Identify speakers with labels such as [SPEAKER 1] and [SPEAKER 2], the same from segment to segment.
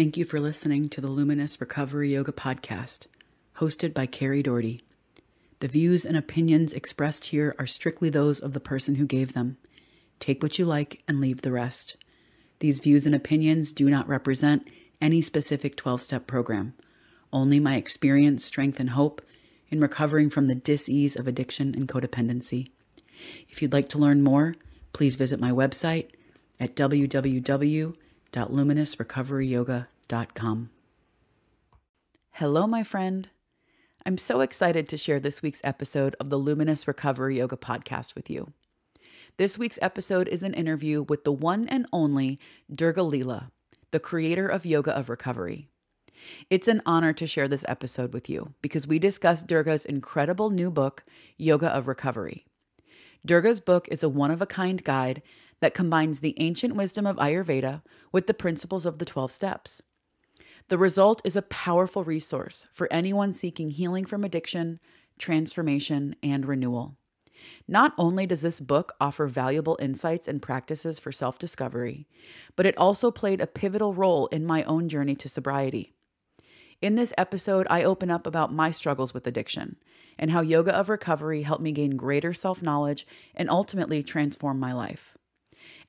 [SPEAKER 1] Thank you for listening to the Luminous Recovery Yoga Podcast, hosted by Kari Doherty. The views and opinions expressed here are strictly those of the person who gave them. Take what you like and leave the rest. These views and opinions do not represent any specific 12 step program, only my experience, strength, and hope in recovering from the dis-ease of addiction and codependency. If you'd like to learn more, please visit my website at www.luminousrecoveryyoga.com. Hello, my friend. I'm so excited to share this week's episode of the Luminous Recovery Yoga podcast with you. This week's episode is an interview with the one and only Durga Leela, the creator of Yoga of Recovery. It's an honor to share this episode with you because we discuss Durga's incredible new book, Yoga of Recovery. Durga's book is a one of a kind guide that combines the ancient wisdom of Ayurveda with the principles of the 12 steps. The result is a powerful resource for anyone seeking healing from addiction, transformation, and renewal. Not only does this book offer valuable insights and practices for self discovery, but it also played a pivotal role in my own journey to sobriety. In this episode, I open up about my struggles with addiction and how yoga of recovery helped me gain greater self knowledge and ultimately transform my life.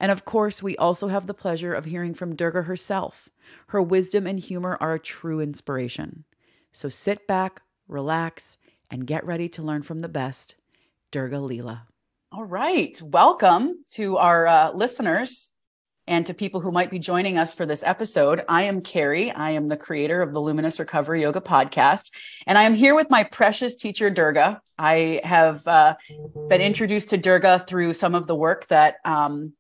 [SPEAKER 1] And of course, we also have the pleasure of hearing from Durga herself. Her wisdom and humor are a true inspiration. So sit back, relax, and get ready to learn from the best, Durga Leela. All right. Welcome to our uh, listeners and to people who might be joining us for this episode. I am Kari. I am the creator of the Luminous Recovery Yoga podcast, and I am here with my precious teacher, Durga. I have uh, been introduced to Durga through some of the work that um,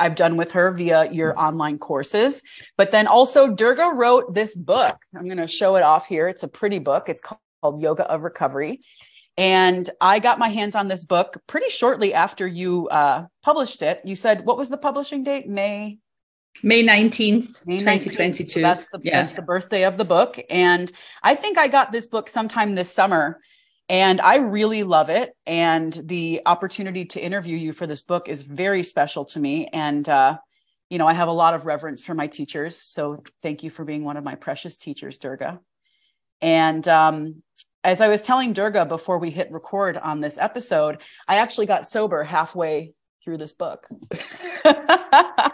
[SPEAKER 1] I've done with her via your online courses. But then also, Durga wrote this book. I'm going to show it off here. It's a pretty book. It's called Yoga of Recovery. And I got my hands on this book pretty shortly after you uh, published it. You said, what was the publishing date? May?
[SPEAKER 2] May 19th, May 19th 2022. So
[SPEAKER 1] that's the yeah. that's the birthday of the book. And I think I got this book sometime this summer and I really love it. And the opportunity to interview you for this book is very special to me. And, uh, you know, I have a lot of reverence for my teachers. So thank you for being one of my precious teachers, Durga. And um, as I was telling Durga before we hit record on this episode, I actually got sober halfway through this book. uh,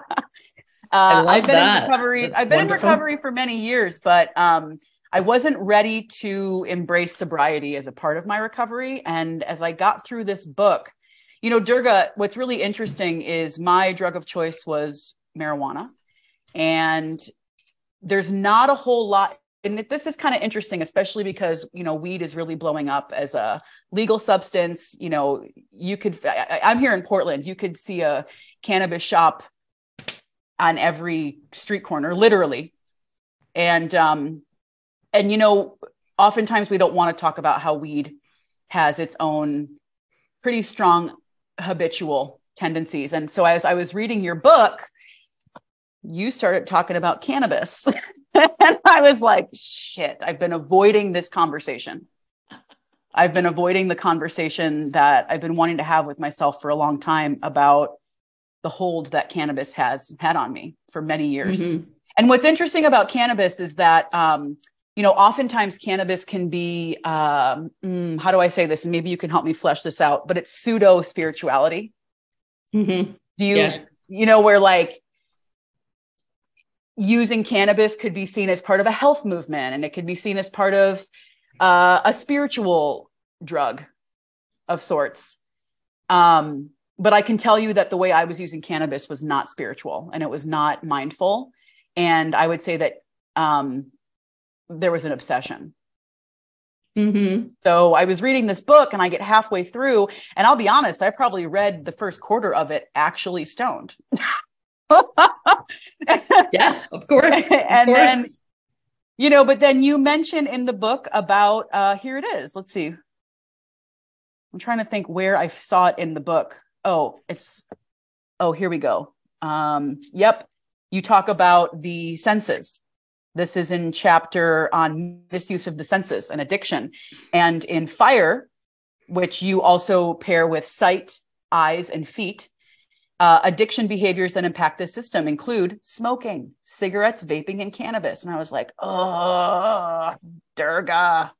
[SPEAKER 1] I've been that. in recovery. That's I've been wonderful. in recovery for many years, but um, I wasn't ready to embrace sobriety as a part of my recovery. And as I got through this book, you know, Durga, what's really interesting is my drug of choice was marijuana. And there's not a whole lot and this is kind of interesting especially because you know weed is really blowing up as a legal substance you know you could I, i'm here in portland you could see a cannabis shop on every street corner literally and um and you know oftentimes we don't want to talk about how weed has its own pretty strong habitual tendencies. And so as i was reading your book you started talking about cannabis. And i was like shit i've been avoiding this conversation. I've been avoiding the conversation that i've been wanting to have with myself for a long time about the hold that cannabis has had on me for many years. Mm-hmm. and what's interesting about cannabis is that um, you know, oftentimes cannabis can be, um, mm, how do I say this? And maybe you can help me flesh this out, but it's pseudo spirituality. Mm-hmm. Do you, yeah. you know, where like using cannabis could be seen as part of a health movement and it could be seen as part of uh, a spiritual drug of sorts. Um, but I can tell you that the way I was using cannabis was not spiritual and it was not mindful. And I would say that um, there was an obsession. Mm-hmm. So I was reading this book and I get halfway through, and I'll be honest, I probably read the first quarter of it actually stoned.
[SPEAKER 2] yeah, of course. Of
[SPEAKER 1] and
[SPEAKER 2] course.
[SPEAKER 1] then, you know, but then you mention in the book about uh here it is. Let's see. I'm trying to think where I saw it in the book. Oh, it's oh, here we go. Um, yep. You talk about the senses this is in chapter on misuse of the senses and addiction. And in fire, which you also pair with sight, eyes, and feet, Uh, addiction behaviors that impact the system include smoking, cigarettes, vaping, and cannabis. And I was like, oh, Durga.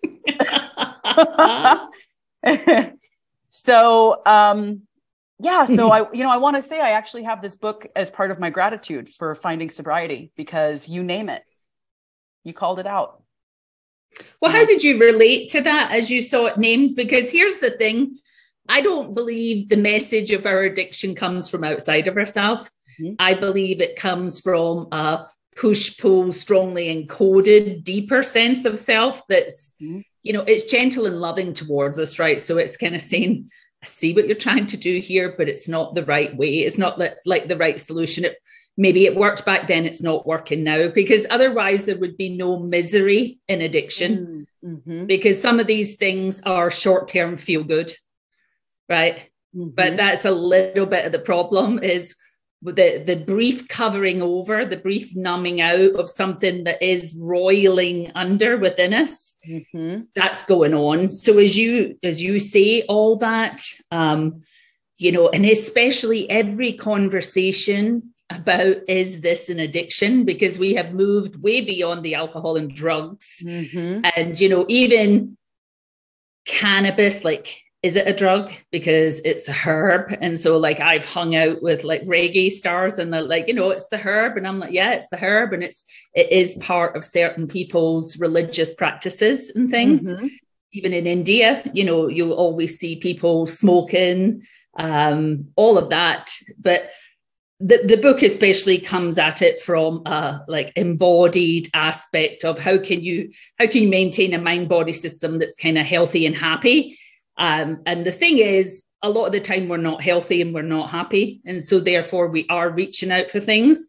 [SPEAKER 1] so, um, yeah, so I, you know, I want to say I actually have this book as part of my gratitude for finding sobriety because you name it, you called it out.
[SPEAKER 2] Well, how did you relate to that as you saw it named? Because here's the thing I don't believe the message of our addiction comes from outside of ourselves. Mm-hmm. I believe it comes from a push pull, strongly encoded, deeper sense of self that's, mm-hmm. you know, it's gentle and loving towards us, right? So it's kind of saying, I see what you're trying to do here, but it's not the right way. It's not like, like the right solution. It, maybe it worked back then, it's not working now, because otherwise there would be no misery in addiction. Mm-hmm. Because some of these things are short term feel good right? Mm-hmm. But that's a little bit of the problem is the the brief covering over, the brief numbing out of something that is roiling under within us. Mm-hmm. That's going on. So as you as you say all that, um, you know, and especially every conversation about is this an addiction? Because we have moved way beyond the alcohol and drugs. Mm-hmm. and you know even cannabis like is it a drug? Because it's a herb. And so like i've hung out with like reggae stars and they're like you know it's the herb. And i'm like yeah it's the herb. And it's it is part of certain people's religious practices and things. Mm-hmm. even in india you know you'll always see people smoking um all of that. But the, the book especially comes at it from a like embodied aspect of how can you how can you maintain a mind body system that's kind of healthy and happy um, and the thing is, a lot of the time we're not healthy and we're not happy. And so therefore we are reaching out for things.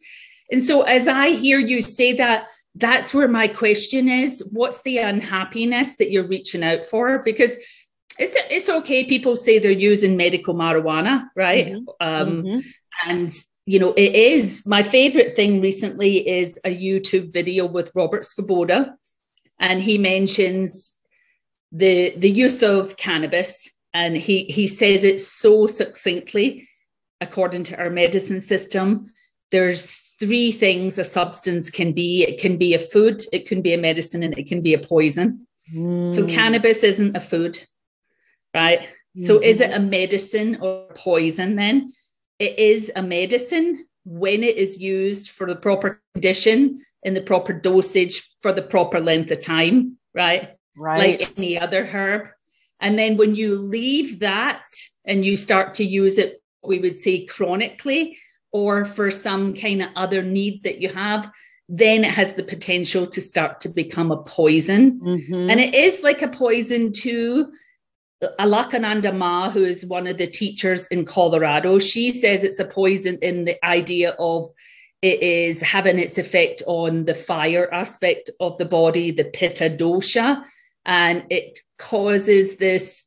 [SPEAKER 2] And so as I hear you say that, that's where my question is what's the unhappiness that you're reaching out for? Because it's, it's okay. People say they're using medical marijuana, right? Mm-hmm. Um, mm-hmm. And you know, it is my favorite thing recently is a YouTube video with Robert Svoboda. And he mentions the the use of cannabis, and he he says it so succinctly, according to our medicine system. There's three things a substance can be. It can be a food, it can be a medicine, and it can be a poison. Mm. So cannabis isn't a food, right? Mm-hmm. So is it a medicine or poison then? It is a medicine when it is used for the proper condition in the proper dosage for the proper length of time, right?
[SPEAKER 1] right.
[SPEAKER 2] like any other herb. And then when you leave that and you start to use it, we would say chronically, or for some kind of other need that you have, then it has the potential to start to become a poison. Mm-hmm. And it is like a poison to Alakananda Ma, who is one of the teachers in Colorado. She says it's a poison in the idea of it is having its effect on the fire aspect of the body, the pitta dosha, and it causes this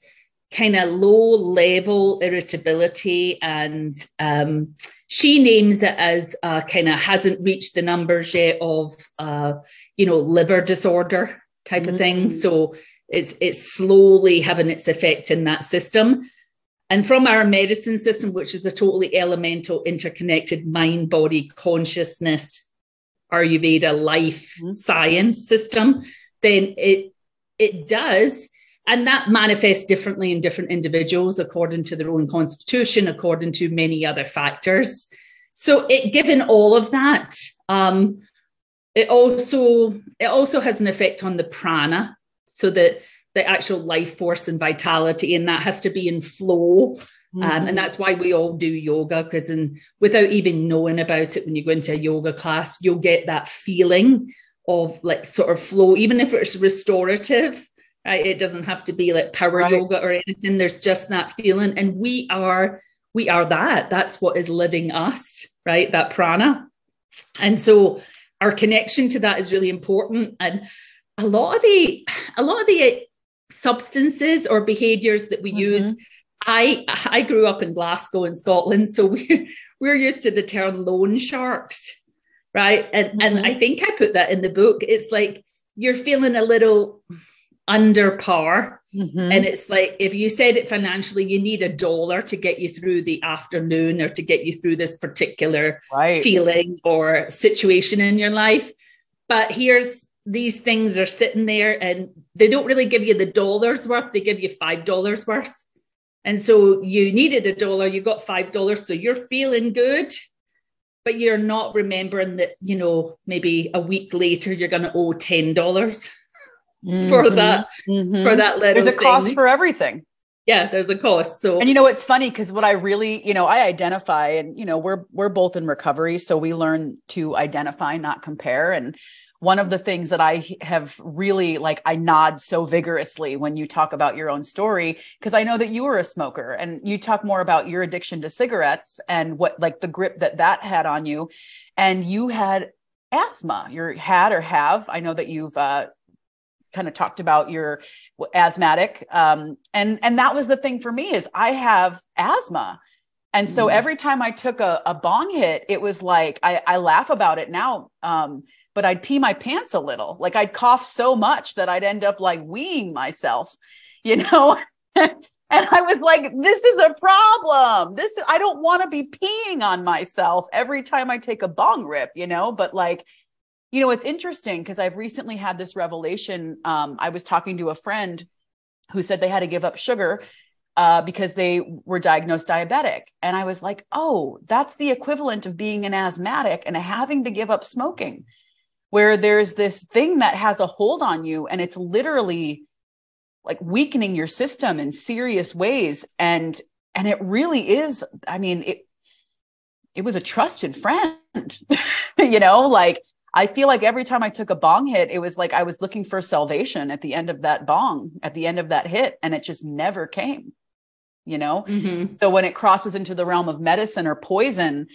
[SPEAKER 2] kind of low level irritability and um, she names it as uh, kind of hasn't reached the numbers yet of uh, you know liver disorder type mm-hmm. of thing mm. so it's it's slowly having its effect in that system and from our medicine system which is a totally elemental interconnected mind body consciousness ayurveda life mm-hmm. science system then it it does. And that manifests differently in different individuals according to their own constitution, according to many other factors. So, it, given all of that, um, it also it also has an effect on the prana, so that the actual life force and vitality, and that has to be in flow. Mm-hmm. Um, and mm-hmm. that's why we all do yoga because and without even knowing about it when you go into a yoga class you'll get that feeling of like sort of flow, even if it's restorative, right? It doesn't have to be like power right. yoga or anything. There's just that feeling. And we are, we are that. That's what is living us, right? That prana. And so our connection to that is really important. And a lot of the, a lot of the substances or behaviors that we mm-hmm. use I I grew up in Glasgow in Scotland, so we we're used to the term loan sharks, right and mm-hmm. and i think i put that in the book it's like you're feeling a little under par Mm-hmm. And it's like if you said it financially, you need a dollar to get you through the afternoon or to get you through this particular right. feeling or situation in your life. But here's these things are sitting there and they don't really give you the dollars worth, they give you five dollars worth. And so you needed a dollar, you got five dollars, so you're feeling good, but you're not remembering that, you know, maybe a week later you're going to owe ten dollars mm-hmm. for that mm-hmm. for that little.
[SPEAKER 1] There's a
[SPEAKER 2] thing.
[SPEAKER 1] cost for everything.
[SPEAKER 2] Yeah, there's a cost. So
[SPEAKER 1] and you know it's funny because what I really, you know, I identify, and you know, we're we're both in recovery, so we learn to identify, not compare, and one of the things that I have really like, I nod so vigorously when you talk about your own story, because I know that you were a smoker and you talk more about your addiction to cigarettes and what like the grip that that had on you. And you had asthma, you had or have. I know that you've uh, kind of talked about your asthmatic. Um, and, and that was the thing for me is I have asthma. And so mm. every time I took a, a bong hit, it was like, I, I laugh about it now. Um, but I'd pee my pants a little. Like I'd cough so much that I'd end up like weeing myself, you know? and I was like, this is a problem. This I don't want to be peeing on myself every time I take a bong rip, you know? But like, you know, it's interesting because I've recently had this revelation. Um, I was talking to a friend who said they had to give up sugar uh, because they were diagnosed diabetic. And I was like, oh, that's the equivalent of being an asthmatic and having to give up smoking where there's this thing that has a hold on you and it's literally like weakening your system in serious ways and and it really is i mean it it was a trusted friend you know like i feel like every time i took a bong hit it was like i was looking for salvation at the end of that bong at the end of that hit and it just never came you know mm-hmm. so when it crosses into the realm of medicine or poison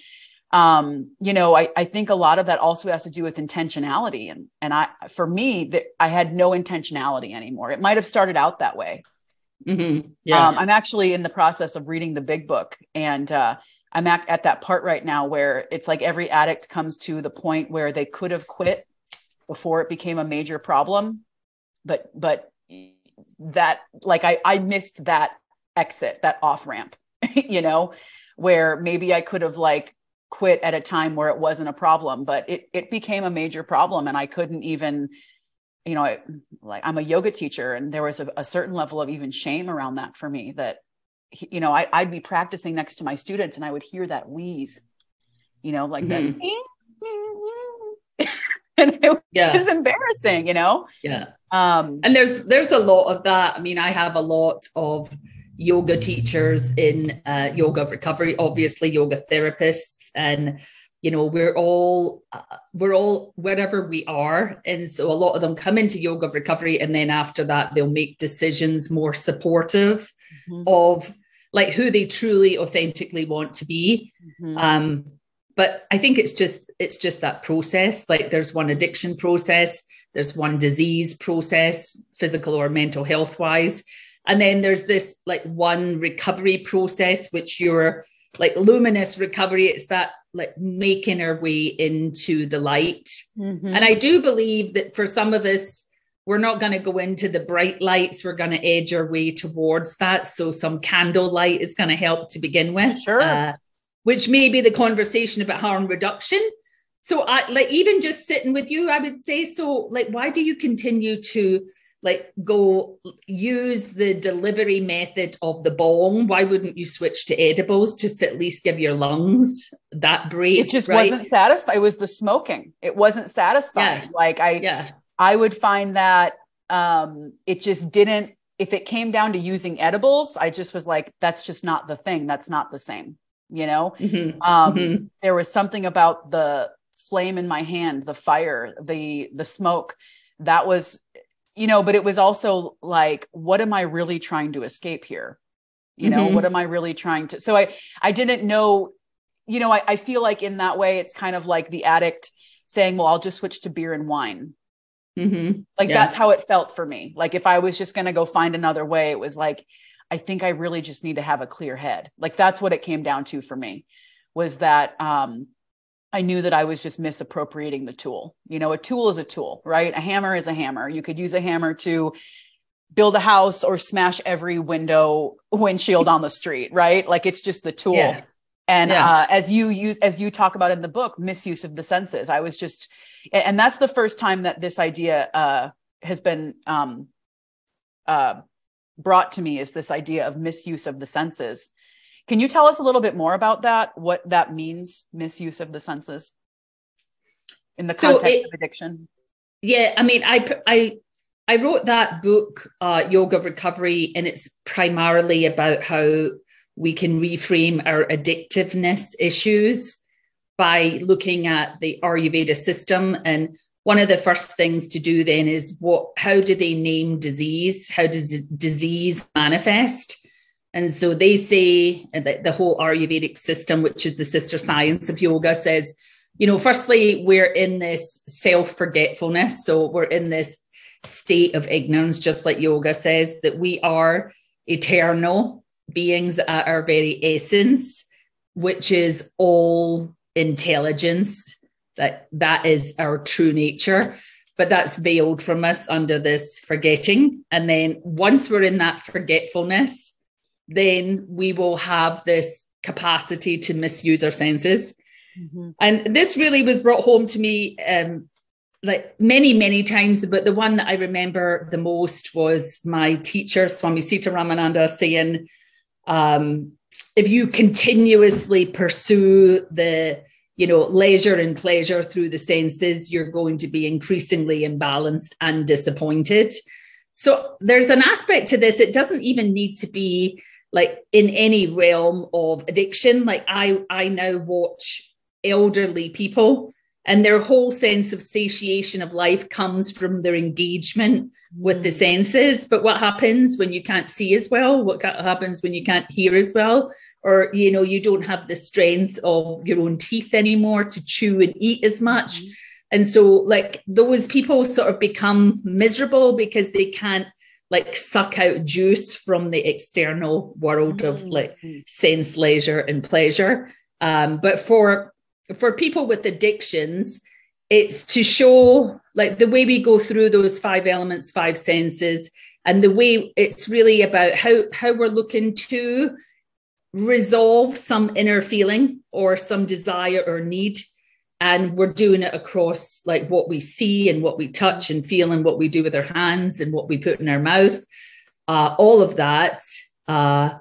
[SPEAKER 1] um, you know, I, I think a lot of that also has to do with intentionality. And, and I, for me, that I had no intentionality anymore. It might've started out that way. Mm-hmm. Yeah. Um, I'm actually in the process of reading the big book and, uh, I'm at, at that part right now where it's like every addict comes to the point where they could have quit before it became a major problem. But, but that like I, I missed that exit, that off ramp, you know, where maybe I could have like quit at a time where it wasn't a problem, but it it became a major problem, and I couldn't even, you know, like I'm a yoga teacher, and there was a, a certain level of even shame around that for me. That, you know, I, I'd be practicing next to my students, and I would hear that wheeze, you know, like mm-hmm. that. and it yeah. was embarrassing, you know.
[SPEAKER 2] Yeah. Um, and there's there's a lot of that. I mean, I have a lot of yoga teachers in uh, yoga recovery, obviously yoga therapists and you know we're all we're all wherever we are and so a lot of them come into yoga of recovery and then after that they'll make decisions more supportive mm-hmm. of like who they truly authentically want to be mm-hmm. um but i think it's just it's just that process like there's one addiction process there's one disease process physical or mental health wise and then there's this like one recovery process which you're like luminous recovery it's that like making our way into the light. Mm-hmm. and i do believe that for some of us we're not going to go into the bright lights we're going to edge our way towards that. So some candle light is going to help to begin with
[SPEAKER 1] sure. uh,
[SPEAKER 2] which may be the conversation about harm reduction. So i like even just sitting with you i would say so like why do you continue to like go use the delivery method of the bong why wouldn't you switch to edibles just to at least give your lungs that break
[SPEAKER 1] it just right? wasn't satisfied it was the smoking it wasn't satisfying yeah. like i yeah i would find that um it just didn't if it came down to using edibles i just was like that's just not the thing that's not the same you know mm-hmm. um mm-hmm. there was something about the flame in my hand the fire the the smoke that was you know, but it was also like, what am I really trying to escape here? You know, mm-hmm. what am I really trying to? So I, I didn't know, you know, I, I feel like in that way, it's kind of like the addict saying, well, I'll just switch to beer and wine. Mm-hmm. Like yeah. that's how it felt for me. Like if I was just going to go find another way, it was like, I think I really just need to have a clear head. Like that's what it came down to for me was that, um, I knew that I was just misappropriating the tool. You know, a tool is a tool, right? A hammer is a hammer. You could use a hammer to build a house or smash every window windshield on the street, right? Like it's just the tool. Yeah. And yeah. Uh, as you use, as you talk about in the book, misuse of the senses. I was just, and that's the first time that this idea uh, has been um, uh, brought to me is this idea of misuse of the senses. Can you tell us a little bit more about that? What that means, misuse of the senses, in the so context it, of addiction?
[SPEAKER 2] Yeah, I mean, I I I wrote that book, uh, Yoga Recovery, and it's primarily about how we can reframe our addictiveness issues by looking at the Ayurveda system. And one of the first things to do then is what how do they name disease? How does disease manifest? And so they say uh, that the whole Ayurvedic system, which is the sister science of yoga, says, you know, firstly, we're in this self forgetfulness. So we're in this state of ignorance, just like yoga says, that we are eternal beings at our very essence, which is all intelligence, that that is our true nature. But that's veiled from us under this forgetting. And then once we're in that forgetfulness, then we will have this capacity to misuse our senses. Mm-hmm. And this really was brought home to me um, like many, many times, but the one that I remember the most was my teacher, Swami Sitaramananda, saying, um, if you continuously pursue the you know leisure and pleasure through the senses you're going to be increasingly imbalanced and disappointed so there's an aspect to this it doesn't even need to be like in any realm of addiction like i i now watch elderly people and their whole sense of satiation of life comes from their engagement with the mm. senses but what happens when you can't see as well what happens when you can't hear as well or you know you don't have the strength of your own teeth anymore to chew and eat as much mm-hmm. and so like those people sort of become miserable because they can't like suck out juice from the external world mm-hmm. of like sense leisure and pleasure um, but for for people with addictions it's to show like the way we go through those five elements five senses and the way it's really about how how we're looking to resolve some inner feeling or some desire or need and we're doing it across like what we see and what we touch and feel and what we do with our hands and what we put in our mouth uh, all of that uh,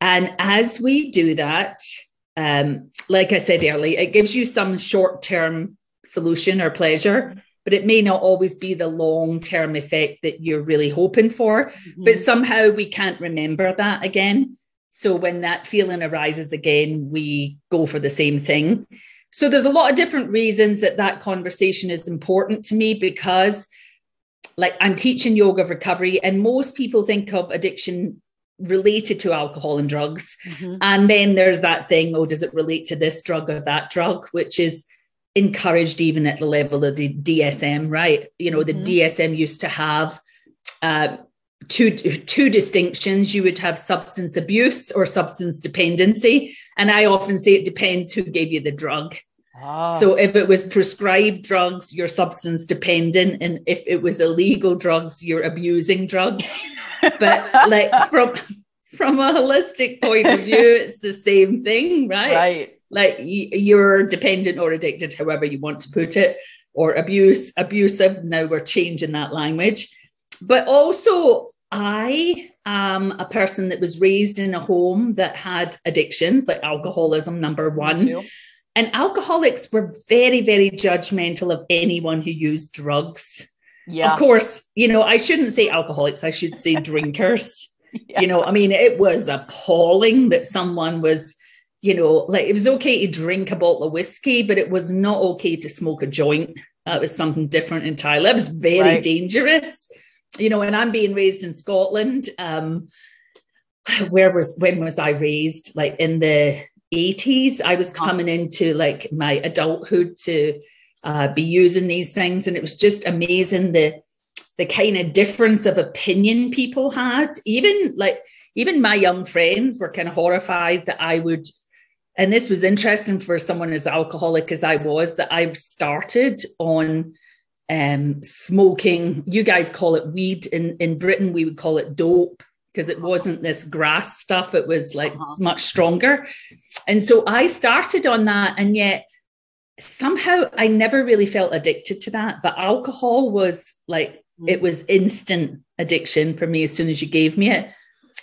[SPEAKER 2] and as we do that um, like I said earlier, it gives you some short term solution or pleasure, but it may not always be the long term effect that you're really hoping for. Mm-hmm. But somehow we can't remember that again. So when that feeling arises again, we go for the same thing. So there's a lot of different reasons that that conversation is important to me because like I'm teaching yoga of recovery and most people think of addiction related to alcohol and drugs. Mm-hmm. And then there's that thing, oh, does it relate to this drug or that drug, which is encouraged even at the level of the DSM, right? You know, mm-hmm. the DSM used to have uh, two two distinctions. You would have substance abuse or substance dependency, and I often say it depends who gave you the drug. Ah. So if it was prescribed drugs, you're substance dependent, and if it was illegal drugs, you're abusing drugs. but like from from a holistic point of view, it's the same thing, right?
[SPEAKER 1] Right.
[SPEAKER 2] Like you're dependent or addicted, however you want to put it, or abuse, abusive. Now we're changing that language. But also, I am a person that was raised in a home that had addictions, like alcoholism, number one. And alcoholics were very, very judgmental of anyone who used drugs. Yeah. Of course, you know, I shouldn't say alcoholics, I should say drinkers. yeah. You know, I mean, it was appalling that someone was, you know, like it was okay to drink a bottle of whiskey, but it was not okay to smoke a joint. That was something different entirely. It was very right. dangerous. You know, and I'm being raised in Scotland. Um, where was when was I raised? Like in the 80s, I was coming into like my adulthood to uh, be using these things. And it was just amazing the the kind of difference of opinion people had. Even like even my young friends were kind of horrified that I would. And this was interesting for someone as alcoholic as I was that I started on um, smoking. You guys call it weed. In, in Britain, we would call it dope because it wasn't this grass stuff, it was like uh-huh. much stronger. And so I started on that, and yet somehow I never really felt addicted to that. But alcohol was like, mm. it was instant addiction for me as soon as you gave me it.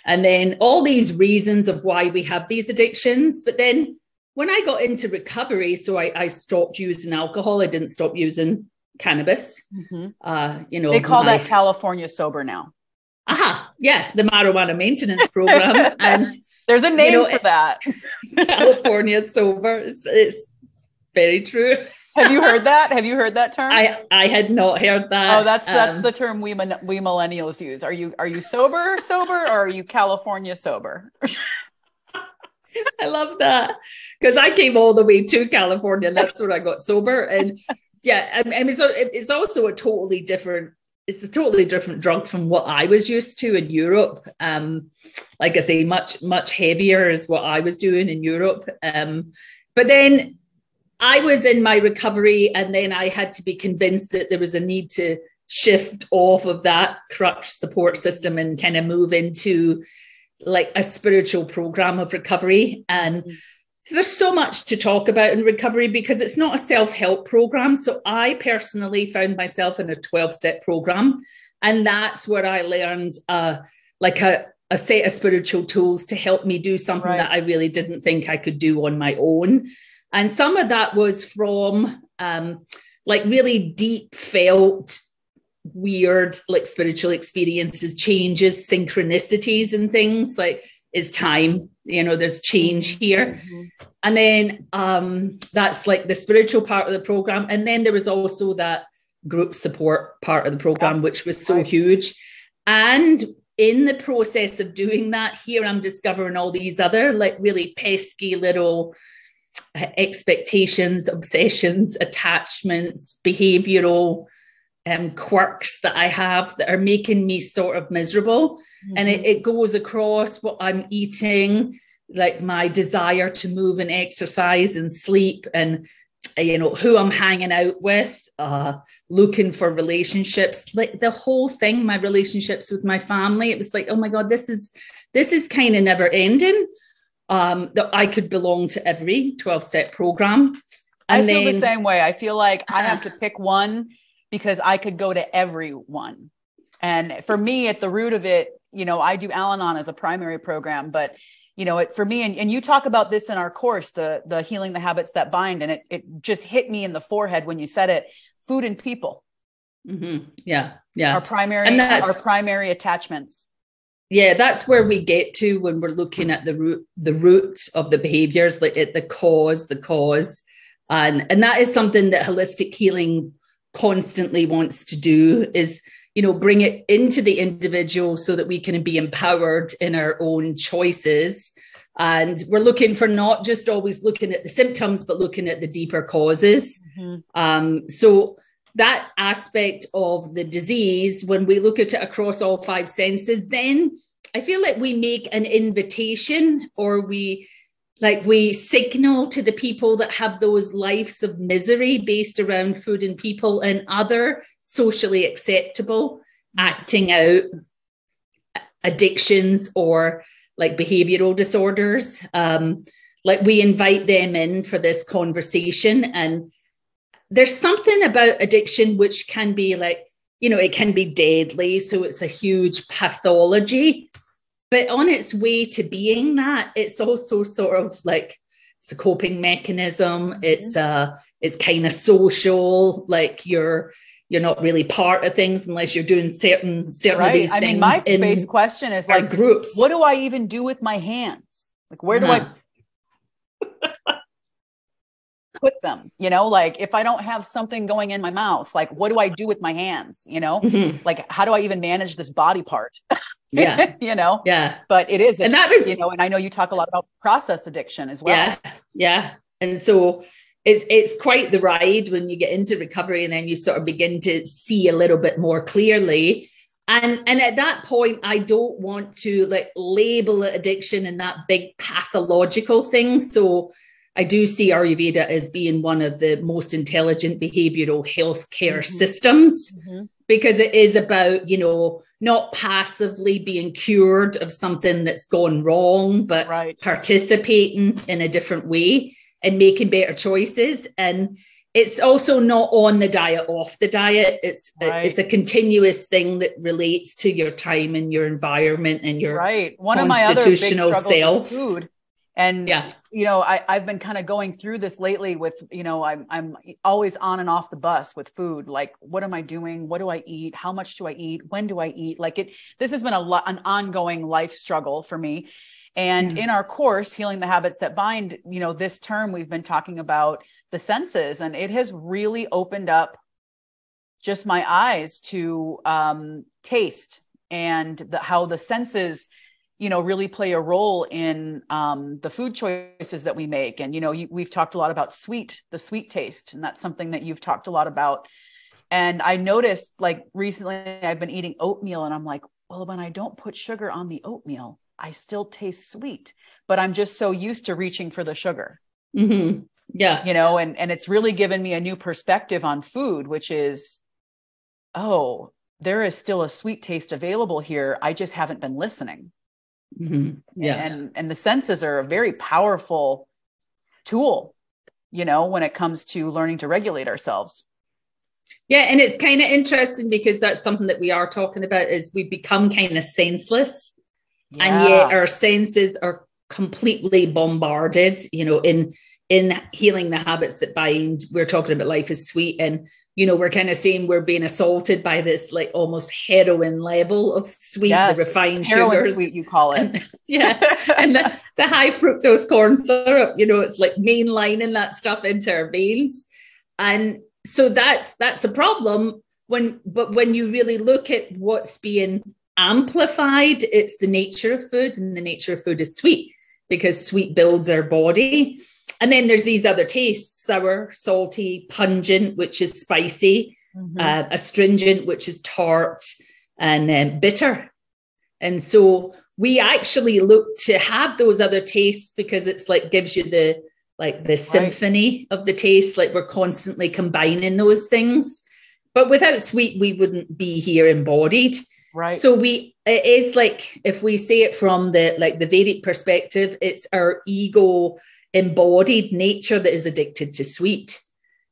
[SPEAKER 2] And then all these reasons of why we have these addictions. But then when I got into recovery, so I, I stopped using alcohol, I didn't stop using cannabis. Mm-hmm.
[SPEAKER 1] Uh, you know, they call my, that California sober now.
[SPEAKER 2] Aha, yeah, the marijuana maintenance program. and
[SPEAKER 1] there's a name you know, for that.
[SPEAKER 2] California sober. It's, it's very true.
[SPEAKER 1] Have you heard that? Have you heard that term?
[SPEAKER 2] I I had not heard that.
[SPEAKER 1] Oh, that's that's um, the term we we millennials use. Are you are you sober sober or are you California sober?
[SPEAKER 2] I love that because I came all the way to California. And that's where I got sober, and yeah, I mean, so it's also a totally different. It's a totally different drug from what I was used to in Europe. Um, like I say, much much heavier is what I was doing in Europe. Um, but then I was in my recovery, and then I had to be convinced that there was a need to shift off of that crutch support system and kind of move into like a spiritual program of recovery. And mm-hmm. there's so much to talk about in recovery because it's not a self help program. So I personally found myself in a 12 step program. And that's where I learned uh, like a, a set of spiritual tools to help me do something right. that I really didn't think I could do on my own. And some of that was from um, like really deep felt weird like spiritual experiences changes synchronicities and things like is time you know there's change mm-hmm. here mm-hmm. and then um that's like the spiritual part of the program and then there was also that group support part of the program which was so huge and in the process of doing that here i'm discovering all these other like really pesky little uh, expectations obsessions attachments behavioral um, quirks that I have that are making me sort of miserable. Mm-hmm. And it, mm-hmm. it goes across what I'm eating, like my desire to move and exercise and sleep, and you know who I'm hanging out with, uh, looking for relationships, like the whole thing. My relationships with my family. It was like, oh my god, this is this is kind of never ending. Um, that I could belong to every 12 step program.
[SPEAKER 1] And I feel then, the same way. I feel like I have to pick one because I could go to everyone. And for me, at the root of it, you know, I do Al Anon as a primary program, but you know, it for me, and, and you talk about this in our course, the the healing the habits that bind, and it it just hit me in the forehead when you said it. Food and people.
[SPEAKER 2] Mm-hmm. Yeah, yeah.
[SPEAKER 1] Our primary, and that's, our primary attachments.
[SPEAKER 2] Yeah, that's where we get to when we're looking at the root, the root of the behaviors, like it, the cause, the cause, and and that is something that holistic healing constantly wants to do is you know bring it into the individual so that we can be empowered in our own choices and we're looking for not just always looking at the symptoms but looking at the deeper causes mm-hmm. um, so that aspect of the disease when we look at it across all five senses then i feel like we make an invitation or we like we signal to the people that have those lives of misery based around food and people and other socially acceptable acting out addictions or like behavioral disorders. Um, like we invite them in for this conversation and there's something about addiction which can be like you know it can be deadly. So it's a huge pathology but on its way to being that, it's also sort of like it's a coping mechanism. Mm-hmm. It's uh it's kind of social, like you're you're not really part of things unless you're doing certain certain right. of these I things.
[SPEAKER 1] I mean, my base question is like
[SPEAKER 2] groups.
[SPEAKER 1] What do I even do with my hands? Like where do uh-huh. I put them you know like if i don't have something going in my mouth like what do i do with my hands you know? Mm-hmm. like how do i even manage this body part?
[SPEAKER 2] Yeah.
[SPEAKER 1] You know?
[SPEAKER 2] Yeah.
[SPEAKER 1] But it is
[SPEAKER 2] and that was
[SPEAKER 1] you know and i know you talk a lot about process addiction as well.
[SPEAKER 2] Yeah. Yeah. And so it's it's quite the ride when you get into recovery and then you sort of begin to see a little bit more clearly. And and at that point i don't want to like label addiction and that big pathological thing. So I do see Ayurveda as being one of the most intelligent behavioral healthcare mm-hmm. systems mm-hmm. because it is about, you know, not passively being cured of something that's gone wrong, but right. participating in a different way and making better choices. And it's also not on the diet, off the diet. It's right. it's a continuous thing that relates to your time and your environment and your
[SPEAKER 1] right. One of my other big struggles self. is food. And yeah, you know, I, I've been kind of going through this lately with, you know, I'm I'm always on and off the bus with food. Like, what am I doing? What do I eat? How much do I eat? When do I eat? Like it this has been a lot an ongoing life struggle for me. And yeah. in our course, Healing the Habits That Bind, you know, this term we've been talking about the senses, and it has really opened up just my eyes to um, taste and the, how the senses you know really play a role in um, the food choices that we make. And you know you, we've talked a lot about sweet the sweet taste and that's something that you've talked a lot about. And i noticed like recently i've been eating oatmeal and i'm like well when i don't put sugar on the oatmeal i still taste sweet. But i'm just so used to reaching for the sugar.
[SPEAKER 2] Mm-hmm. yeah.
[SPEAKER 1] You know and and it's really given me a new perspective on food which is oh there is still a sweet taste available here. I just haven't been listening
[SPEAKER 2] Mm-hmm. Yeah.
[SPEAKER 1] And and the senses are a very powerful tool, you know, when it comes to learning to regulate ourselves.
[SPEAKER 2] Yeah, and it's kind of interesting because that's something that we are talking about is we become kind of senseless. Yeah. And yet our senses are completely bombarded, you know, in in healing the habits that bind. We're talking about life is sweet and you know, we're kind of saying we're being assaulted by this like almost heroin level of sweet, yes. the refined heroin sugars.
[SPEAKER 1] sweet, you call it.
[SPEAKER 2] And, yeah. and the, the high fructose corn syrup, you know, it's like mainlining that stuff into our veins. And so that's that's a problem when but when you really look at what's being amplified, it's the nature of food, and the nature of food is sweet because sweet builds our body and then there's these other tastes sour, salty, pungent, which is spicy, mm-hmm. uh, astringent, which is tart, and um, bitter. And so we actually look to have those other tastes because it's like gives you the like the symphony right. of the taste like we're constantly combining those things but without sweet we wouldn't be here embodied
[SPEAKER 1] right
[SPEAKER 2] so we it is like if we say it from the like the vedic perspective it's our ego embodied nature that is addicted to sweet.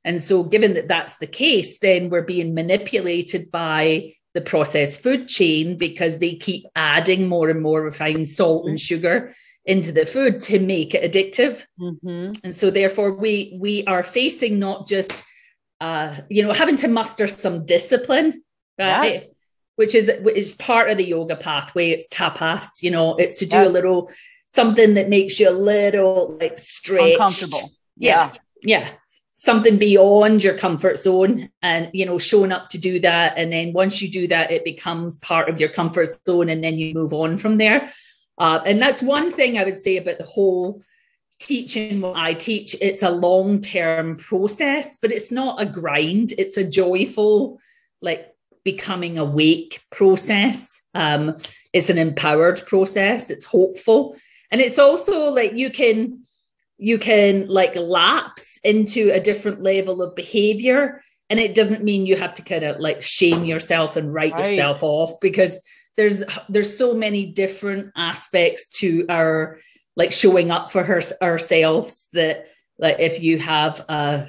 [SPEAKER 2] And so, given that that's the case, then we're being manipulated by the processed food chain because they keep adding more and more refined salt and sugar into the food to make it addictive. Mm-hmm. And so, therefore, we we are facing not just uh, you know having to muster some discipline, right? Yes. Which is which is part of the yoga pathway. It's tapas, you know, it's to do yes. a little something that makes you a little like stretched.
[SPEAKER 1] Uncomfortable.
[SPEAKER 2] Yeah. yeah. Yeah. Something beyond your comfort zone and, you know, showing up to do that. And then once you do that, it becomes part of your comfort zone and then you move on from there. Uh, and that's one thing I would say about the whole teaching what I teach. It's a long term process, but it's not a grind, it's a joyful, like becoming awake process. Um, it's an empowered process, it's hopeful and it's also like you can you can like lapse into a different level of behavior and it doesn't mean you have to kind of like shame yourself and write right. yourself off because there's there's so many different aspects to our like showing up for her ourselves that like if you have a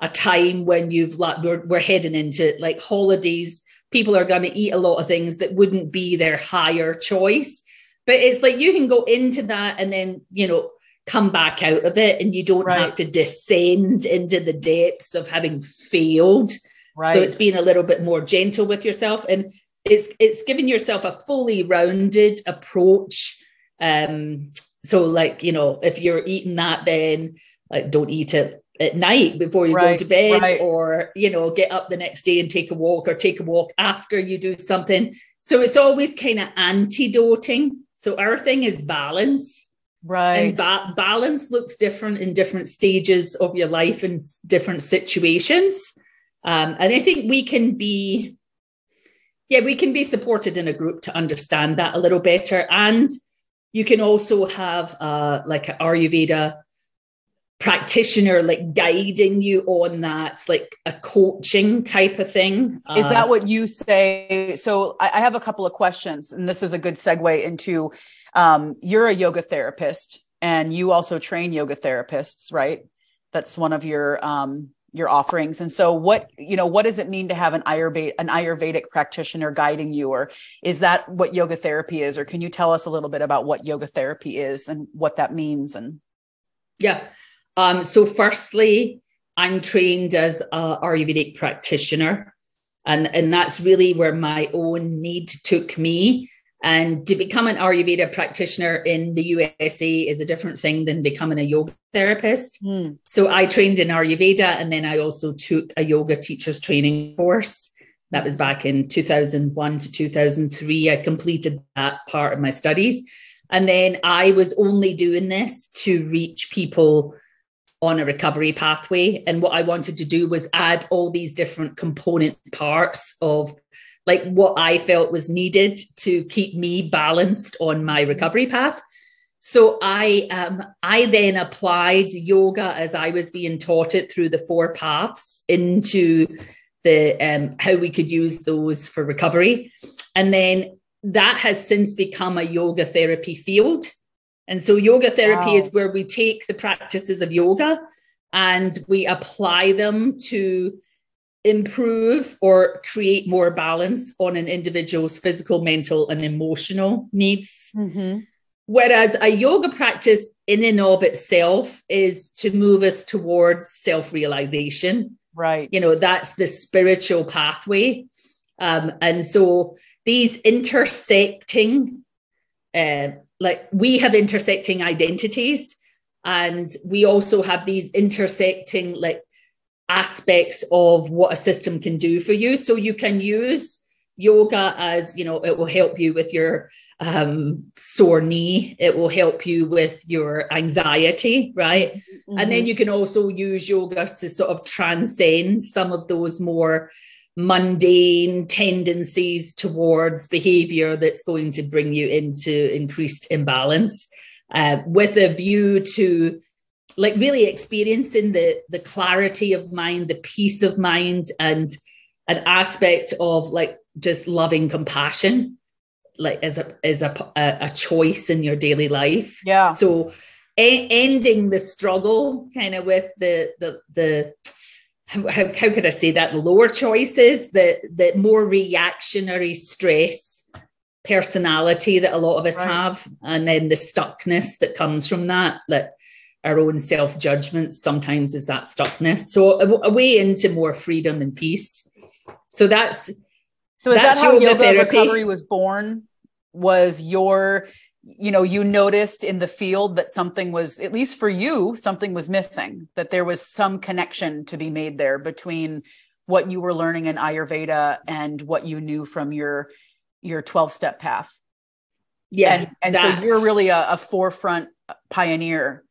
[SPEAKER 2] a time when you've like we're, we're heading into like holidays people are going to eat a lot of things that wouldn't be their higher choice but it's like you can go into that and then, you know, come back out of it and you don't right. have to descend into the depths of having failed. Right. So it's being a little bit more gentle with yourself and it's it's giving yourself a fully rounded approach. Um, so like, you know, if you're eating that, then like don't eat it at night before you right, go to bed right. or you know get up the next day and take a walk or take a walk after you do something so it's always kind of antidoting so our thing is balance.
[SPEAKER 1] Right.
[SPEAKER 2] And ba- balance looks different in different stages of your life and different situations. Um, and I think we can be, yeah, we can be supported in a group to understand that a little better. And you can also have uh, like an Ayurveda practitioner like guiding you on that like a coaching type of thing.
[SPEAKER 1] Is that uh, what you say? So I, I, have a couple of questions and this is a good segue into um, you're a yoga therapist and you also train yoga therapists right? That's one of your um, your offerings. And so what you know what does it mean to have an ayurvedic an ayurvedic practitioner guiding you? Or is that what yoga therapy is? Or can you tell us a little bit about what yoga therapy is and what that means and
[SPEAKER 2] yeah um, so, firstly, I'm trained as a Ayurvedic practitioner, and and that's really where my own need took me. And to become an Ayurveda practitioner in the USA is a different thing than becoming a yoga therapist. Mm. So I trained in Ayurveda, and then I also took a yoga teacher's training course. That was back in 2001 to 2003. I completed that part of my studies. And then I was only doing this to reach people on a recovery pathway. And what I wanted to do was add all these different component parts of like what I felt was needed to keep me balanced on my recovery path. So I um, I then applied yoga as I was being taught it through the four paths into the um, how we could use those for recovery, and then that has since become a yoga therapy field. And so yoga therapy wow. is where we take the practices of yoga and we apply them to improve or create more balance on an individual's physical, mental, and emotional needs. Mm-hmm. Whereas a yoga practice in and of itself is to move us towards self realization.
[SPEAKER 1] Right.
[SPEAKER 2] You know, that's the spiritual pathway. Um, and so these intersecting uh, like we have intersecting identities and we also have these intersecting like aspects of what a system can do for you. So you can use yoga as you know it will help you with your um, sore knee. It will help you with your anxiety right? Mm-hmm. and then you can also use yoga to sort of transcend some of those more mundane tendencies towards behavior that's going to bring you into increased imbalance uh, with a view to like really experiencing the the clarity of mind the peace of mind and an aspect of like just loving compassion like as a as a a choice in your daily life.
[SPEAKER 1] Yeah.
[SPEAKER 2] So a- ending the struggle kind of with the the the how, how, how could I say that lower choices, the the more reactionary stress personality that a lot of us right. have, and then the stuckness that comes from that, that our own self judgment sometimes is that stuckness. So a, a, way into more freedom and peace. So that's
[SPEAKER 1] so is that's that how yoga, yoga recovery was born? Was your you know you noticed in the field that something was at least for you something was missing that there was some connection to be made there between what you were learning in ayurveda and what you knew from your your 12 step path.
[SPEAKER 2] Yeah
[SPEAKER 1] and, and so you're really a, a forefront pioneer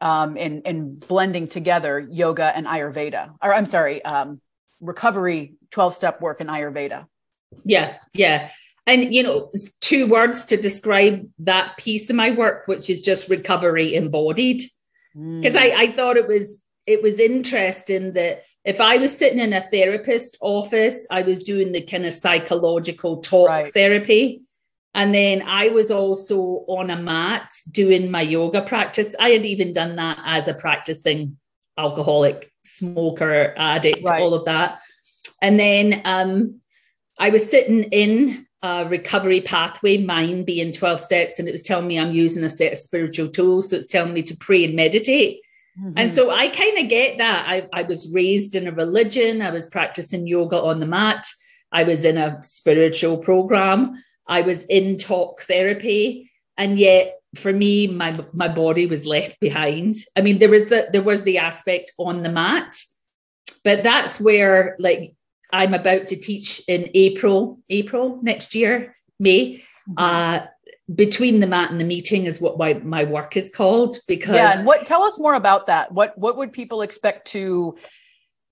[SPEAKER 1] um, in in blending together yoga and ayurveda or i'm sorry um, recovery 12 step work in ayurveda.
[SPEAKER 2] Yeah yeah and you know two words to describe that piece of my work which is just recovery embodied because mm. I, I thought it was it was interesting that if i was sitting in a therapist office i was doing the kind of psychological talk right. therapy and then i was also on a mat doing my yoga practice i had even done that as a practicing alcoholic smoker addict right. all of that and then um, i was sitting in uh, recovery pathway, mine being 12 steps, and it was telling me I'm using a set of spiritual tools. So it's telling me to pray and meditate. Mm-hmm. And so I kind of get that. I, I was raised in a religion, I was practicing yoga on the mat, I was in a spiritual program, I was in talk therapy. And yet, for me, my my body was left behind. I mean, there was the there was the aspect on the mat, but that's where like I'm about to teach in April, April next year, May. Mm-hmm. Uh, between the mat and the meeting is what my, my work is called because
[SPEAKER 1] yeah and what tell us more about that what what would people expect to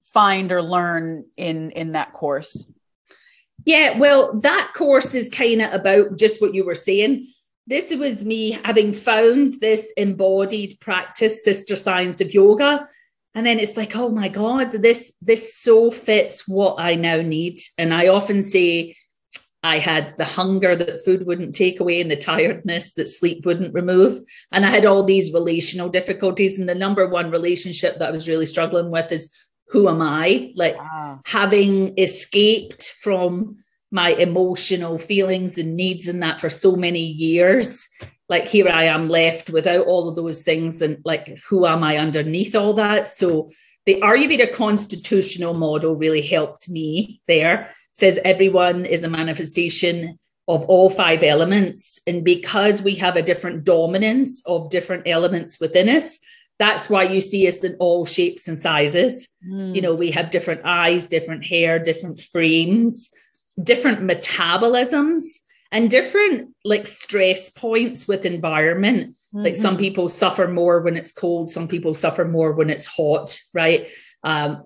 [SPEAKER 1] find or learn in in that course
[SPEAKER 2] yeah well that course is kind of about just what you were saying this was me having found this embodied practice, sister science of yoga. And then it's like, oh my God, this this so fits what I now need. And I often say I had the hunger that food wouldn't take away and the tiredness that sleep wouldn't remove. And I had all these relational difficulties. And the number one relationship that I was really struggling with is who am I? Like wow. having escaped from my emotional feelings and needs and that for so many years like here i am left without all of those things and like who am i underneath all that? So the ayurveda constitutional model really helped me there. Says everyone is a manifestation of all five elements. And because we have a different dominance of different elements within us that's why you see us in all shapes and sizes. Mm. you know we have different eyes different hair different frames different metabolisms and different like stress points with environment mm-hmm. like some mm-hmm. people suffer more when it's cold some people suffer more when it's hot right um,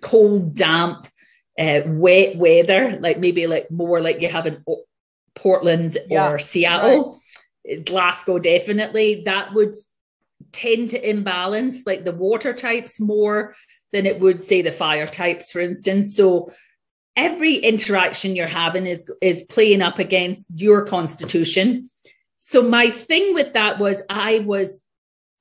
[SPEAKER 2] cold damp uh, wet weather like maybe like more like you have in portland yeah, or seattle right. glasgow definitely that would tend to imbalance like the water types more than it would say the fire types for instance so every interaction you're having is is playing up against your constitution. So my thing with that was i was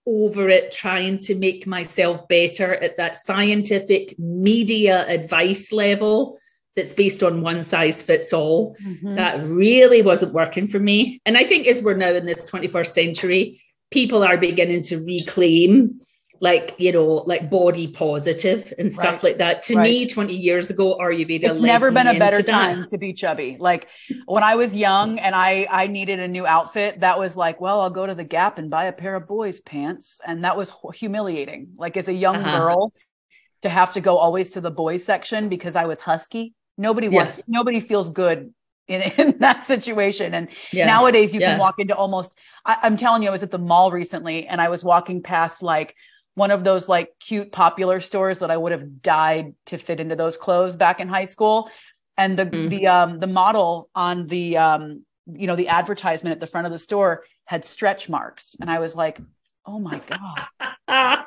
[SPEAKER 2] over it trying to make myself better at that scientific media advice level that's based on one size fits all. Mm-hmm. that really wasn't working for me. And i think as we're now in this 21st century people are beginning to reclaim like you know like body positive and stuff right. like that to right. me 20 years ago ayurveda
[SPEAKER 1] it's never been a better time to be chubby like when i was young and i i needed a new outfit that was like well i'll go to the gap and buy a pair of boys pants and that was humiliating like as a young uh-huh. girl to have to go always to the boys section because i was husky nobody wants yes. nobody feels good in, in that situation. And yeah. nowadays you yeah. can walk into almost, I, I'm telling you, I was at the mall recently and I was walking past like one of those like cute popular stores that I would have died to fit into those clothes back in high school. And the mm-hmm. the um the model on the um you know the advertisement at the front of the store had stretch marks. And I was like, oh my God.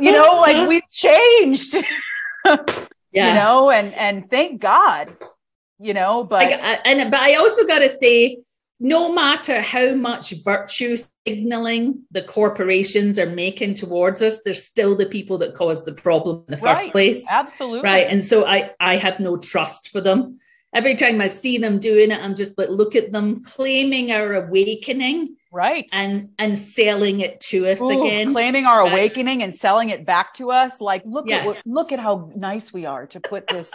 [SPEAKER 1] you know, like we've changed. yeah. You know, and and thank God, you know, but
[SPEAKER 2] I, and but I also gotta say, no matter how much virtue signaling the corporations are making towards us, they're still the people that cause the problem in the right. first place.
[SPEAKER 1] Absolutely.
[SPEAKER 2] Right. And so I, I have no trust for them. Every time I see them doing it, I'm just like, look at them claiming our awakening.
[SPEAKER 1] Right.
[SPEAKER 2] And and selling it to us Ooh, again.
[SPEAKER 1] Claiming our awakening and selling it back to us. Like, look yeah. at look at how nice we are to put this,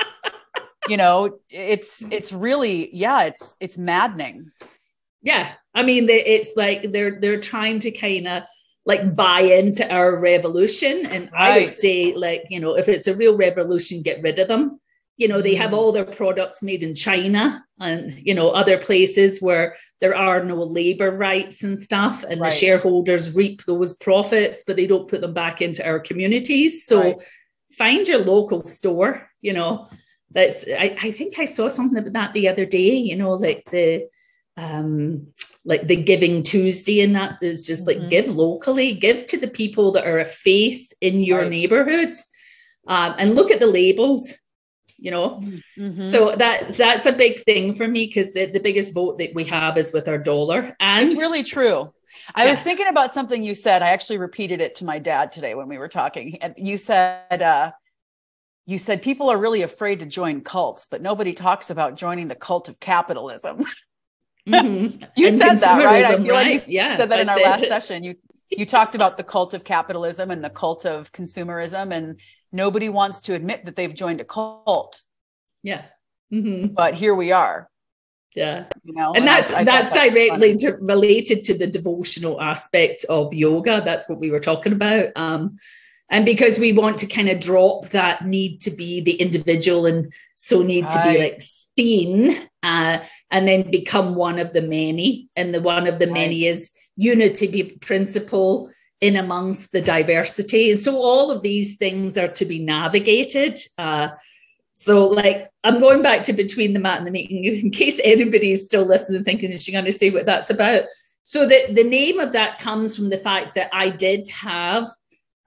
[SPEAKER 1] you know, it's it's really, yeah, it's it's maddening
[SPEAKER 2] yeah i mean it's like they're they're trying to kind of like buy into our revolution and right. i would say like you know if it's a real revolution get rid of them you know they have mm. all their products made in china and you know other places where there are no labor rights and stuff and right. the shareholders reap those profits but they don't put them back into our communities so right. find your local store you know that's I, I think i saw something about that the other day you know like the um, like the giving Tuesday and that is just like mm-hmm. give locally, give to the people that are a face in your right. neighborhood, um, and look at the labels. You know, mm-hmm. so that that's a big thing for me because the, the biggest vote that we have is with our dollar, and
[SPEAKER 1] it's really true. I yeah. was thinking about something you said. I actually repeated it to my dad today when we were talking. And you said, uh, you said people are really afraid to join cults, but nobody talks about joining the cult of capitalism. Mm-hmm. you said that, right? I feel right? like you yeah, said that in I our last it. session. You you talked about the cult of capitalism and the cult of consumerism, and nobody wants to admit that they've joined a cult.
[SPEAKER 2] Yeah.
[SPEAKER 1] Mm-hmm. But here we are.
[SPEAKER 2] Yeah. You know, and, and that's I, I that's directly to, related to the devotional aspect of yoga. That's what we were talking about. Um, and because we want to kind of drop that need to be the individual and so need to be like seen uh, and then become one of the many. And the one of the many is unity principle in amongst the diversity. And so all of these things are to be navigated. Uh, So, like, I'm going back to between the mat and the meeting in case anybody's still listening, thinking, is she going to say what that's about? So, the, the name of that comes from the fact that I did have,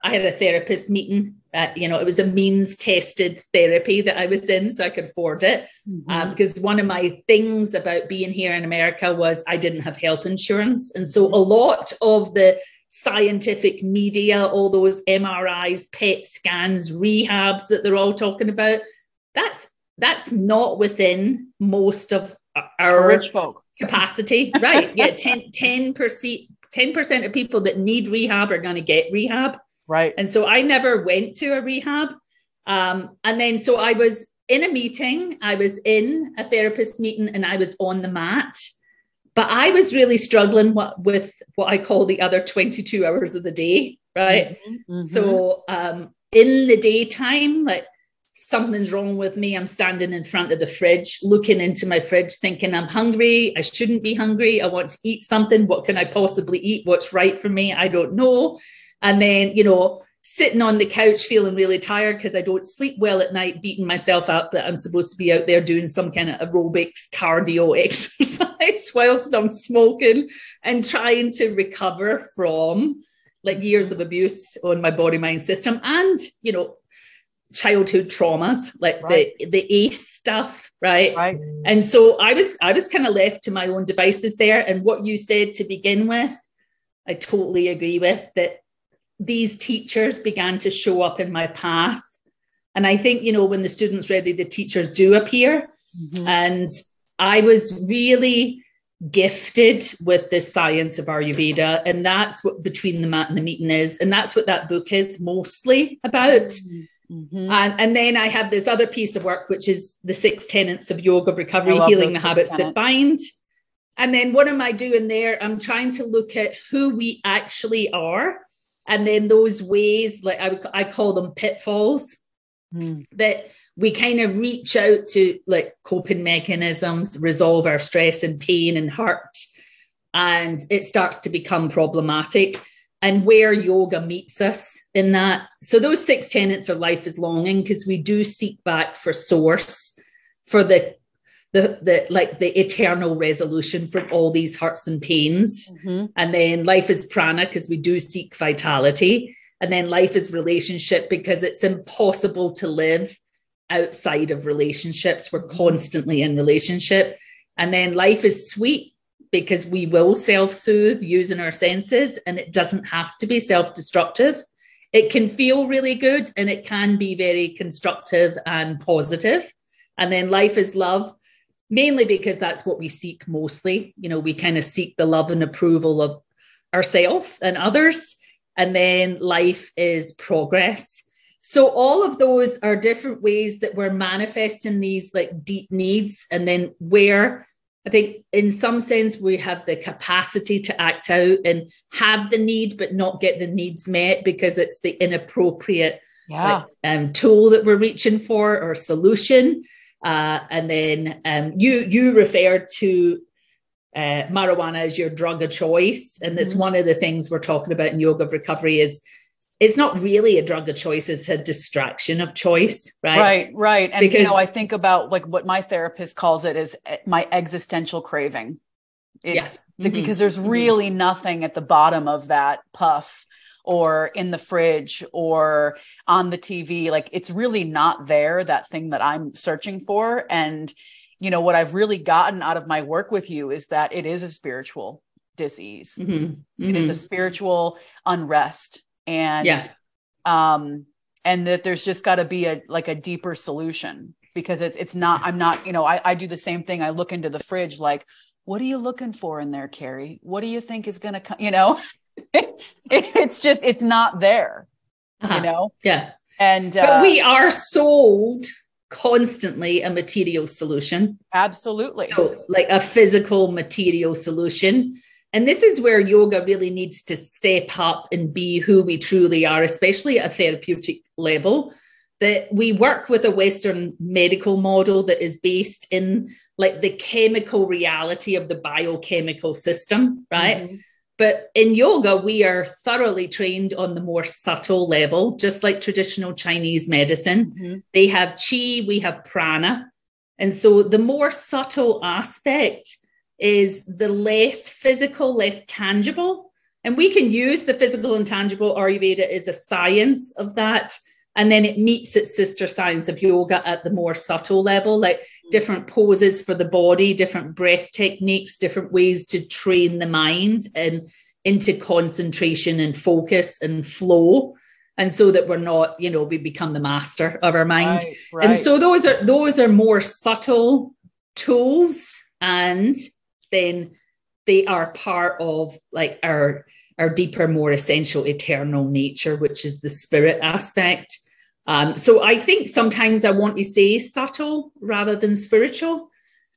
[SPEAKER 2] I had a therapist meeting. Uh, you know, it was a means tested therapy that I was in, so I could afford it. Mm-hmm. Um, because one of my things about being here in America was I didn't have health insurance. And so, a lot of the scientific media, all those MRIs, PET scans, rehabs that they're all talking about, that's that's not within most of our
[SPEAKER 1] rich folk
[SPEAKER 2] capacity. right. Yeah. 10 percent 10% of people that need rehab are going to get rehab.
[SPEAKER 1] Right.
[SPEAKER 2] And so I never went to a rehab. Um, and then so I was in a meeting, I was in a therapist meeting and I was on the mat. But I was really struggling with what I call the other 22 hours of the day, right? Mm-hmm, mm-hmm. So um, in the daytime, like something's wrong with me. I'm standing in front of the fridge, looking into my fridge, thinking I'm hungry. I shouldn't be hungry. I want to eat something. What can I possibly eat? What's right for me? I don't know. And then, you know, sitting on the couch feeling really tired because I don't sleep well at night, beating myself up that I'm supposed to be out there doing some kind of aerobics cardio exercise whilst I'm smoking and trying to recover from like years of abuse on my body mind system and, you know, childhood traumas like right. the the ace stuff right?
[SPEAKER 1] Right.
[SPEAKER 2] And so i was i was kind of left to my own devices there. And what you said to begin with i totally agree with that these teachers began to show up in my path. And I think, you know, when the students ready, the teachers do appear. Mm-hmm. And I was really gifted with the science of Ayurveda. And that's what Between the Mat and the Meeting is. And that's what that book is mostly about. Mm-hmm. And, and then I have this other piece of work, which is the six tenets of yoga of recovery, healing the habits tenets. that bind. And then what am I doing there? I'm trying to look at who we actually are and then those ways like i, I call them pitfalls mm. that we kind of reach out to like coping mechanisms resolve our stress and pain and hurt. And it starts to become problematic. And where yoga meets us in that. So those six tenets of life is longing because we do seek back for source for the the the like the eternal resolution from all these hurts and pains. Mm-hmm. and then life is prana because we do seek vitality. And then life is relationship because it's impossible to live outside of relationships. We're mm-hmm. constantly in relationship. And then life is sweet because we will self-soothe using our senses and it doesn't have to be self-destructive. It can feel really good and it can be very constructive and positive. And then life is love mainly because that's what we seek mostly. You know, we kind of seek the love and approval of ourselves and others. And then life is progress. So all of those are different ways that we're manifesting these like deep needs. And then where I think in some sense we have the capacity to act out and have the need, but not get the needs met because it's the inappropriate
[SPEAKER 1] yeah.
[SPEAKER 2] like, um, tool that we're reaching for or solution. Uh, and then um, you you referred to uh, marijuana as your drug of choice, and it's mm-hmm. one of the things we're talking about in yoga of recovery is it's not really a drug of choice it's a distraction of choice right
[SPEAKER 1] right right and because, you know i think about like what my therapist calls it is eh, my existential craving it's yeah. mm-hmm. because there's mm-hmm. really mm-hmm. nothing at the bottom of that puff or in the fridge or on the TV. Like it's really not there, that thing that I'm searching for. And, you know, what I've really gotten out of my work with you is that it is a spiritual disease. Mm-hmm. Mm-hmm. It is a mm-hmm. spiritual unrest. And,
[SPEAKER 2] yeah.
[SPEAKER 1] um, and that there's just got to be a like a deeper solution because it's it's not i'm not you know I, I do the same thing i look into the fridge like what are you looking for in there Kari what do you think is going to come you know it's just it's not there uh-huh. you know?
[SPEAKER 2] Yeah.
[SPEAKER 1] And
[SPEAKER 2] but uh, we are sold constantly a material solution.
[SPEAKER 1] Absolutely.
[SPEAKER 2] So like a physical material solution. And this is where yoga really needs to step up and be who we truly are especially at a therapeutic level. That we work with a western medical model that is based in like the chemical reality of the biochemical system right? Mm-hmm But in yoga, we are thoroughly trained on the more subtle level, just like traditional Chinese medicine. Mm-hmm. They have chi, we have prana. And so the more subtle aspect is the less physical, less tangible. And we can use the physical and tangible Ayurveda as a science of that. And then it meets its sister science of yoga at the more subtle level, like different poses for the body, different breath techniques, different ways to train the mind and into concentration and focus and flow. And so that we're not, you know, we become the master of our mind. Right, right. And so those are those are more subtle tools and then they are part of like our our deeper, more essential eternal nature, which is the spirit aspect. Um, so I think sometimes I want to say subtle rather than spiritual,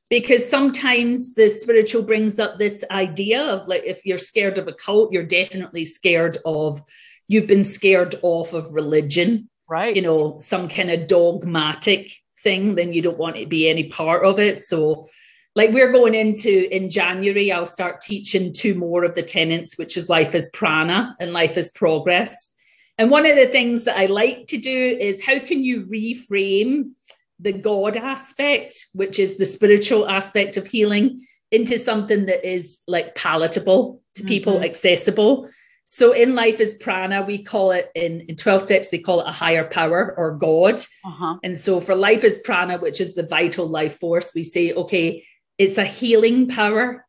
[SPEAKER 2] because sometimes the spiritual brings up this idea of like if you're scared of a cult, you're definitely scared of you've been scared off of religion,
[SPEAKER 1] right?
[SPEAKER 2] You know, some kind of dogmatic thing, then you don't want to be any part of it. So like we're going into in January, I'll start teaching two more of the tenets, which is life is prana and life is progress. And one of the things that I like to do is how can you reframe the God aspect, which is the spiritual aspect of healing, into something that is like palatable to people, mm-hmm. accessible. So in life is prana, we call it in, in 12 steps, they call it a higher power or God. Uh-huh. And so for life is prana, which is the vital life force, we say, okay, it's a healing power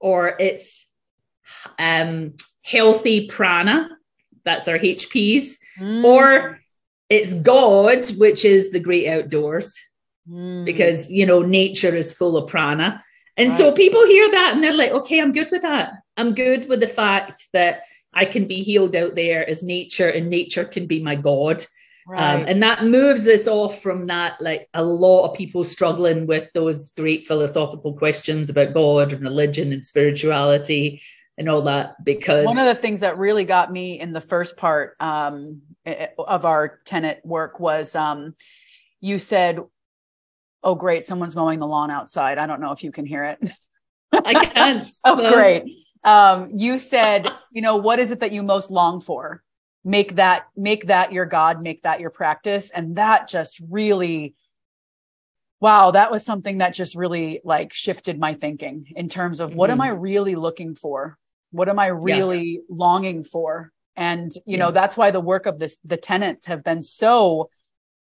[SPEAKER 2] or it's um, healthy prana that's our HPs, mm. or it's God, which is the great outdoors, mm. because you know nature is full of prana. And right. so people hear that and they're like, okay, I'm good with that. I'm good with the fact that I can be healed out there as nature, and nature can be my God. Um, right. Um, and that moves us off from that, like a lot of people struggling with those great philosophical questions about God and religion and spirituality and all that because
[SPEAKER 1] one of the things that really got me in the first part um, of our tenet work was um, you said oh great someone's mowing the lawn outside. I don't know if you can hear it.
[SPEAKER 2] I can't.
[SPEAKER 1] Oh great. Um, you said you know what is it that you most long for make that make that your god make that your practice and that just really wow that was something that just really like shifted my thinking in terms of what mm-hmm. am i really looking for what am I really yeah. longing for? And, you yeah. know, that's why the work of this, the tenets have been so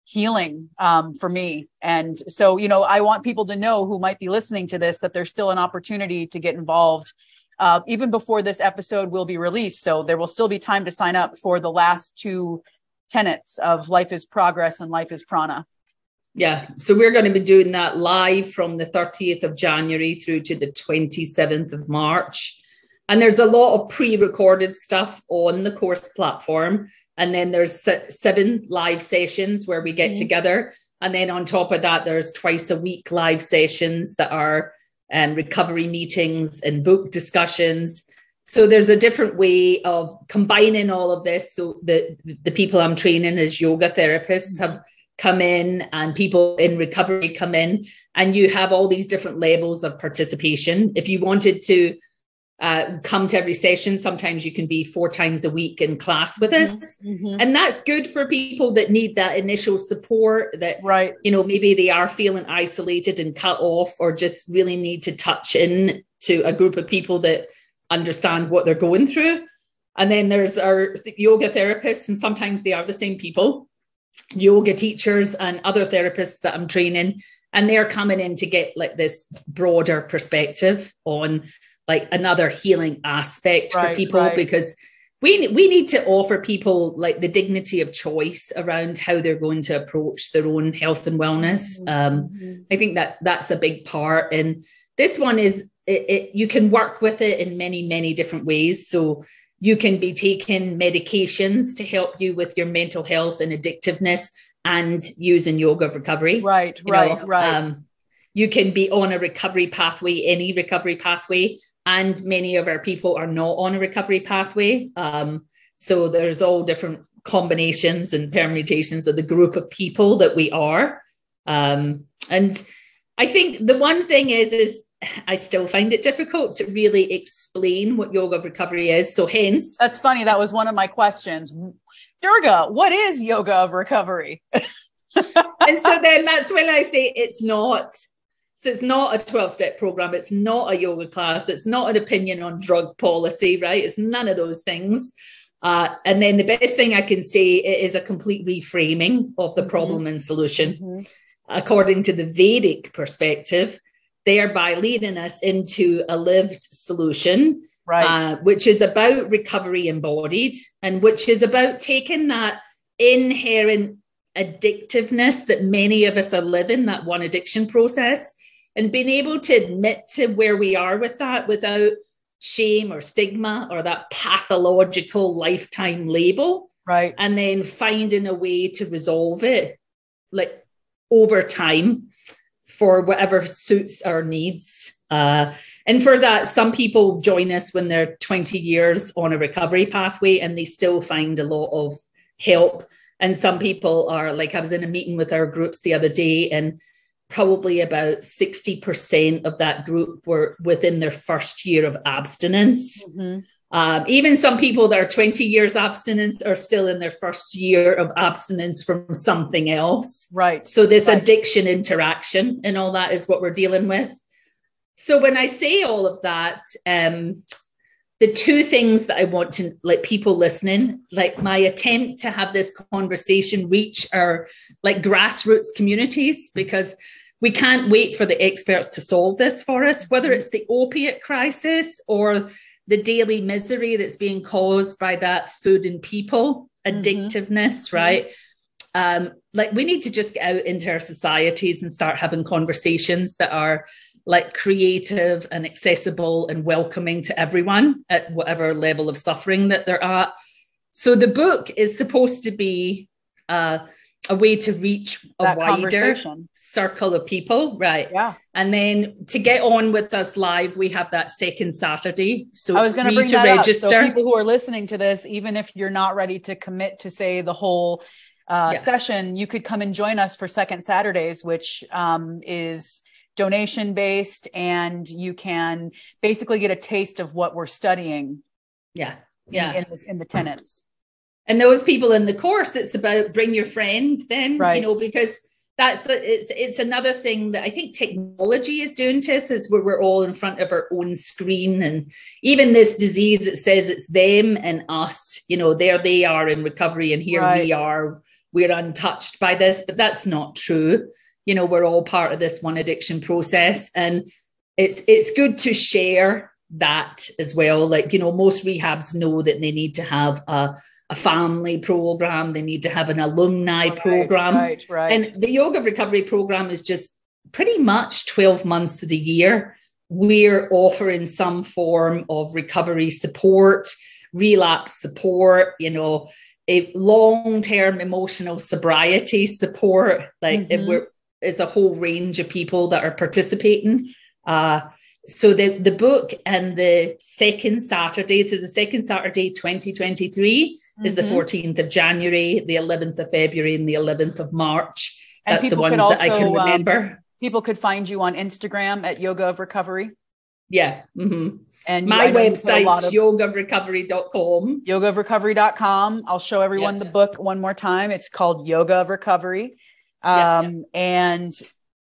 [SPEAKER 1] healing um, for me. And so, you know, I want people to know who might be listening to this that there's still an opportunity to get involved. Uh, even before this episode will be released. So there will still be time to sign up for the last two tenets of Life is Progress and Life is Prana.
[SPEAKER 2] Yeah, so we're going to be doing that live from the 30th of January through to the 27th of March. And there's a lot of pre recorded stuff on the course platform. And then there's seven live sessions where we get mm-hmm. together. And then on top of that, there's twice a week live sessions that are um, recovery meetings and book discussions. So there's a different way of combining all of this. So the the people I'm training as yoga therapists have come in and people in recovery come in and you have all these different levels of participation. If you wanted to uh, come to every session. Sometimes you can be four times a week in class with us. Mm-hmm. mm-hmm. And that's good for people that need that initial support that,
[SPEAKER 1] right.
[SPEAKER 2] you know, maybe they are feeling isolated and cut off or just really need to touch in to a group of people that understand what they're going through. And then there's our yoga therapists, and sometimes they are the same people, yoga teachers and other therapists that I'm training. And they're coming in to get like this broader perspective on like another healing aspect right, for people right. because we we need to offer people like the dignity of choice around how they're going to approach their own health and wellness. Mm-hmm. Um, mm-hmm. I think that that's a big part, and this one is it, it, you can work with it in many many different ways. So you can be taking medications to help you with your mental health and addictiveness, and using yoga of recovery.
[SPEAKER 1] Right, you right, know, right. Um,
[SPEAKER 2] you can be on a recovery pathway, any recovery pathway, and many of our people are not on a recovery pathway. Um, so there's all different combinations and permutations of the group of people that we are. Um, and I think the one thing is, is I still find it difficult to really explain what yoga of recovery is. So, hence,
[SPEAKER 1] that's funny. That was one of my questions. Durga, what is yoga of recovery? and
[SPEAKER 2] so then that's when I say it's not. It's not a 12 step program. It's not a yoga class. It's not an opinion on drug policy, right? It's none of those things. Uh, and then the best thing I can say is a complete reframing of the mm-hmm. problem and solution mm-hmm. according to the Vedic perspective thereby leading us into a lived solution,
[SPEAKER 1] right? Uh,
[SPEAKER 2] which is about recovery embodied and which is about taking that inherent addictiveness that many of us are living, that one addiction process, and being able to admit to where we are with that without shame or stigma or that pathological lifetime label.
[SPEAKER 1] Right.
[SPEAKER 2] And then finding a way to resolve it like over time for whatever suits our needs. Uh, and for that, some people join us when they're 20 years on a recovery pathway and they still find a lot of help. And some people are like, I was in a meeting with our groups the other day, and probably about 60% of that group were within their first year of abstinence. Mm-hmm. Um, even some people that are 20 years abstinence are still in their first year of abstinence from something else.
[SPEAKER 1] Right.
[SPEAKER 2] So this
[SPEAKER 1] right.
[SPEAKER 2] addiction interaction and all that is what we're dealing with. So when I say all of that, um, the two things that I want to like people listening, like my attempt to have this conversation reach our like grassroots communities because we can't wait for the experts to solve this for us, whether it's the opiate crisis or the daily misery that's being caused by that food and people mm-hmm. addictiveness, mm-hmm. right? Um, like we need to just get out into our societies and start having conversations that are like creative and accessible and welcoming to everyone at whatever level of suffering that they're at. So the book is supposed to be uh, a way to reach a that wider circle of people right?
[SPEAKER 1] Yeah.
[SPEAKER 2] And then to get on with us live we have that second saturday. So
[SPEAKER 1] i was going to bring that register up. so people who are listening to this even if you're not ready to commit to say the whole uh, yeah. session you could come and join us for second saturdays which um, is donation based and you can basically get a taste of what we're studying
[SPEAKER 2] yeah. yeah.
[SPEAKER 1] in, in, in the tenets
[SPEAKER 2] and those people in the course it's about bring your friends then
[SPEAKER 1] right.
[SPEAKER 2] you know because that's it's it's another thing that I think technology is doing to us is where we're all in front of our own screen and even this disease it says it's them and us you know there they are in recovery and here right. we are we're untouched by this but that's not true you know we're all part of this one addiction process and it's it's good to share that as well like you know most rehabs know that they need to have a a family program, they need to have an alumni right, program.
[SPEAKER 1] Right, right.
[SPEAKER 2] And the yoga recovery program is just pretty much 12 months of the year. We're offering some form of recovery support, relapse support, you know, a long-term emotional sobriety support. Like mm-hmm. we're is a whole range of people that are participating. Uh, so the, the book and the second Saturday, so the second Saturday 2023 mm-hmm. is the 14th mm-hmm. of January, the 11th of February, and the 11th of March. And That's the ones also, that I can um, remember. Um,
[SPEAKER 1] people could find you on Instagram at Yoga of Recovery.
[SPEAKER 2] Yeah. Mm-hmm. And my website's of, yogaofrecovery.com.
[SPEAKER 1] Yogaofrecovery.com. I'll show everyone yeah. the book one more time. It's called Yoga of Recovery. Um, yeah. And,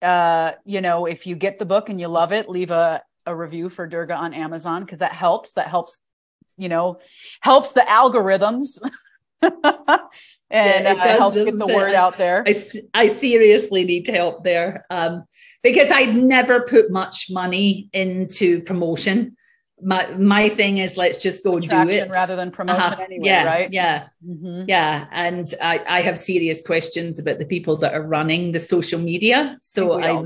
[SPEAKER 1] uh, you know, if you get the book and you love it, leave a, a review for Durga on Amazon because that helps. That helps you know, helps the algorithms. and yeah, it uh, helps get the word out there.
[SPEAKER 2] I, I seriously need to help there um, because I never put much money into promotion. My my thing is let's just go Attraction do it
[SPEAKER 1] rather than promotion uh-huh. anyway,
[SPEAKER 2] yeah,
[SPEAKER 1] right?
[SPEAKER 2] Yeah, mm-hmm. yeah. And I, I have serious questions about the people that are running the social media. So I, I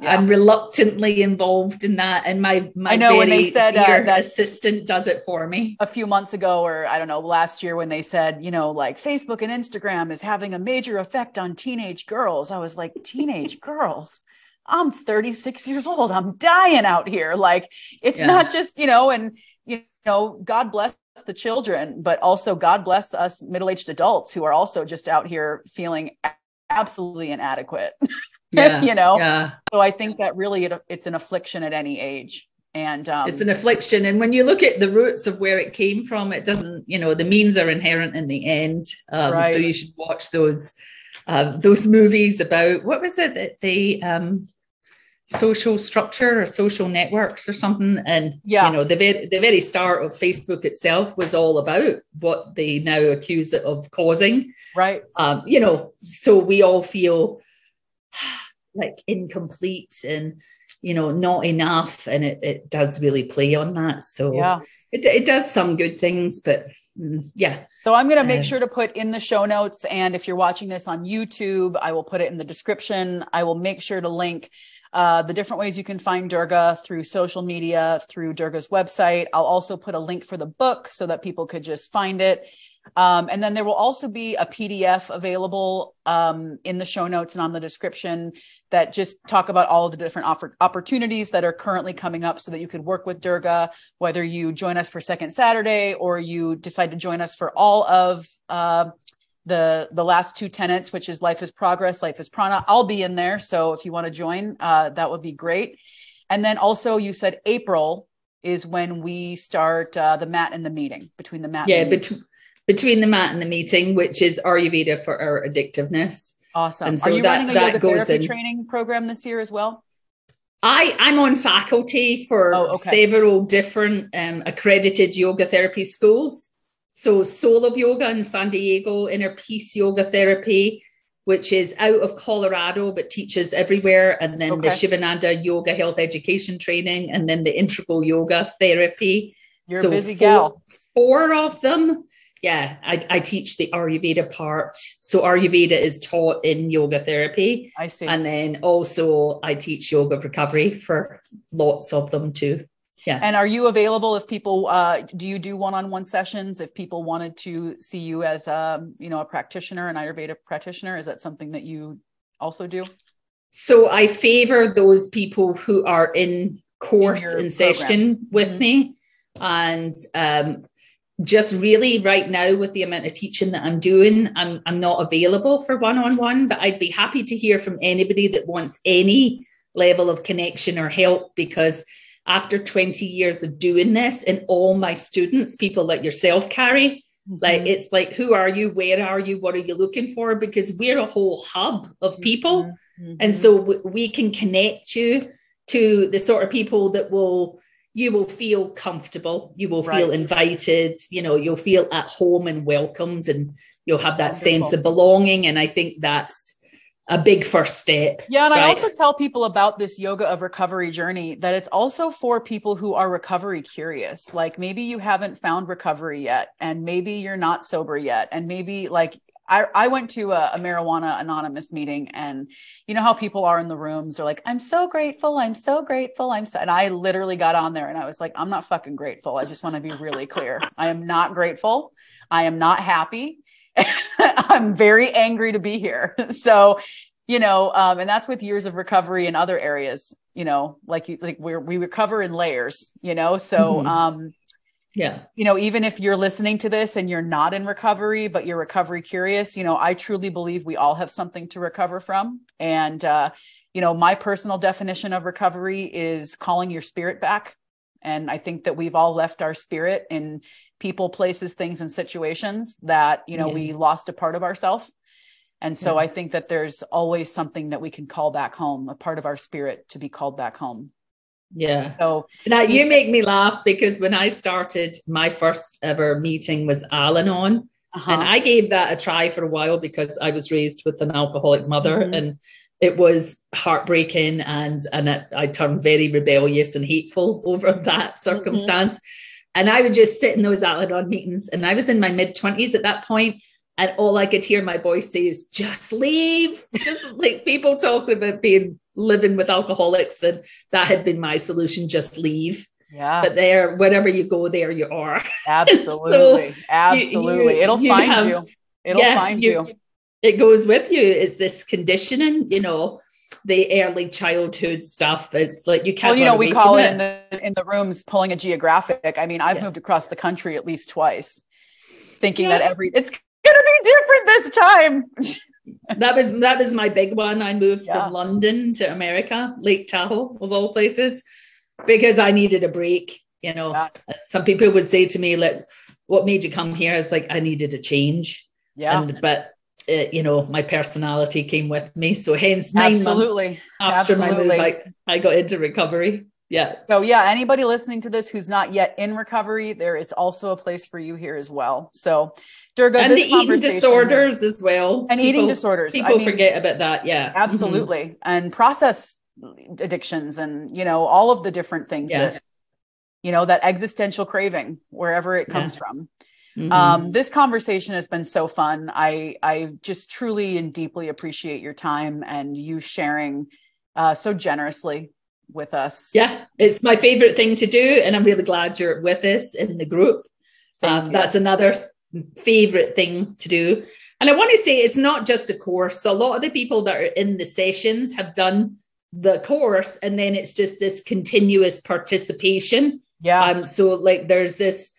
[SPEAKER 2] yeah. I'm reluctantly involved in that. And my my I know when they said uh, that assistant does it for me
[SPEAKER 1] a few months ago, or I don't know, last year when they said, you know, like Facebook and Instagram is having a major effect on teenage girls. I was like, teenage girls. I'm 36 years old. I'm dying out here. Like it's yeah. not just, you know, and you know, God bless the children, but also God bless us middle-aged adults who are also just out here feeling absolutely inadequate. Yeah, you know? Yeah. So I think that really it, it's an affliction at any age. And um,
[SPEAKER 2] it's an affliction. And when you look at the roots of where it came from, it doesn't, you know, the means are inherent in the end. Um, right. So you should watch those uh, those movies about what was it that they um, social structure or social networks or something. And yeah, you know, the very the very start of Facebook itself was all about what they now accuse it of causing.
[SPEAKER 1] Right.
[SPEAKER 2] Um, you know, so we all feel like incomplete and you know not enough, and it, it does really play on that. So yeah, it it does some good things, but mm, yeah.
[SPEAKER 1] So I'm going to make sure to put in the show notes. And if you're watching this on YouTube, I will put it in the description. I will make sure to link uh, the different ways you can find Durga through social media, through Durga's website. I'll also put a link for the book so that people could just find it. Um, and then there will also be a PDF available um, in the show notes and on the description that just talk about all the different offer- opportunities that are currently coming up so that you could work with Durga, whether you join us for Second Saturday or you decide to join us for all of uh, the the last two tenets, which is life is progress, life is prana. I'll be in there, so if you want to join, uh, that would be great. And then also, you said April is when we start uh, the mat and the meeting between the mat.
[SPEAKER 2] Yeah, between between the mat and the meeting, which is Ayurveda for our addictiveness.
[SPEAKER 1] Awesome. And so Are you that, running a yoga therapy in. training program this year as well?
[SPEAKER 2] I, I'm on faculty for oh, okay. several different um, accredited yoga therapy schools. So Soul of Yoga in San Diego, Inner Peace Yoga Therapy, which is out of Colorado but teaches everywhere, and then okay. the Sivananda Yoga Health Education Training, and then the Integral Yoga Therapy.
[SPEAKER 1] You're so a busy four, gal.
[SPEAKER 2] Four of them. Yeah, I, I teach the Ayurveda part. So Ayurveda is taught in yoga therapy.
[SPEAKER 1] I see.
[SPEAKER 2] And then also I teach yoga recovery for lots of them too yeah.
[SPEAKER 1] And are you available if people uh, do you do one-on-one sessions if people wanted to see you as a um, you know a practitioner an ayurveda practitioner? Is that something that you also do?
[SPEAKER 2] So i favor those people who are in course in, in session with mm-hmm. me. And um, just really right now with the amount of teaching that i'm doing i'm, I'm not available for one-on-one but i'd be happy to hear from anybody that wants any level of connection or help because after 20 years of doing this and all my students, people like yourself, Kari, mm-hmm. like it's like, who are you? Where are you? What are you looking for? Because we're a whole hub of people. Mm-hmm. And so w- we can connect you to the sort of people that will you will feel comfortable you will feel invited you know you'll feel at home and welcomed and you'll have that Wonderful. sense of belonging and i think that's a big first step.
[SPEAKER 1] Yeah. And right? I also tell people about this yoga of recovery journey that it's also for people who are recovery curious. Like maybe you haven't found recovery yet, and maybe you're not sober yet. And maybe like I, I went to a, a, marijuana anonymous meeting and you know how people are in the rooms they're like i'm so grateful i'm so grateful i'm so and i literally got on there and i was like i'm not fucking grateful i just want to be really clear i am not grateful i am not happy I'm very angry to be here. So, you know, um, and that's with years of recovery in other areas, you know, like you, like we we recover in layers, you know. So, mm-hmm. um,
[SPEAKER 2] yeah,
[SPEAKER 1] you know, even if you're listening to this and you're not in recovery, but you're recovery curious, you know, I truly believe we all have something to recover from. And, uh, you know, my personal definition of recovery is calling your spirit back. And I think that we've all left our spirit in people, places, things, and situations that, you know, yeah. we lost a part of ourselves. And so yeah. I think that there's always something that we can call back home, a part of our spirit to be called back home.
[SPEAKER 2] Yeah. So now you make me laugh because when I started, my first ever meeting was Al Anon. Uh-huh. And I gave that a try for a while because I was raised with an alcoholic mother mm-hmm. and it was heartbreaking and and it, I turned very rebellious and hateful over that mm-hmm. circumstance. Mm-hmm. And I would just sit in those Al meetings. And I was in my mid 20s at that point, And all I could hear my voice say is just leave. Just like people talking about being living with alcoholics. And that had been my solution, just leave.
[SPEAKER 1] Yeah.
[SPEAKER 2] But there, wherever you go, there you are.
[SPEAKER 1] Absolutely. so Absolutely. You, you, It'll you find have, you. It'll yeah, find you.
[SPEAKER 2] It goes with you. Is this conditioning, you know, the early childhood stuff. It's like you can't.
[SPEAKER 1] Well, you know, we call it, it, in the in the rooms pulling a geographic. I mean, I've yeah. moved across the country at least twice, thinking yeah. that every it's gonna be different this time.
[SPEAKER 2] that was that was my big one. I moved yeah. from London to America, Lake Tahoe of all places, because I needed a break. You know, some people would say to me, "Like, what made you come here?" Is like I needed a change.
[SPEAKER 1] Yeah,
[SPEAKER 2] and, but uh, you know, my personality came with me. So hence nine
[SPEAKER 1] Absolutely.
[SPEAKER 2] months after Absolutely. my move, I, I got into recovery. Yeah.
[SPEAKER 1] So yeah, anybody listening to this who's not yet in recovery, there is also a place for you here as well. So
[SPEAKER 2] Durga, and the eating disorders as well.
[SPEAKER 1] And people, eating disorders.
[SPEAKER 2] People I mean, forget about that. Yeah.
[SPEAKER 1] Mm-hmm. Absolutely. Mm-hmm. And process addictions and you know, all of the different things yeah. that you know, that existential craving, wherever it comes yeah. from. Mm-hmm. Um, this conversation has been so fun. I I just truly and deeply appreciate your time and you sharing uh, so generously with us.
[SPEAKER 2] Yeah, it's my favorite thing to do, and I'm really glad you're with us in the group. Um, that's another favorite thing to do. And I want to say it's not just a course. A lot of the people that are in the sessions have done the course, and then it's just this continuous participation.
[SPEAKER 1] Yeah.
[SPEAKER 2] Um, so like there's this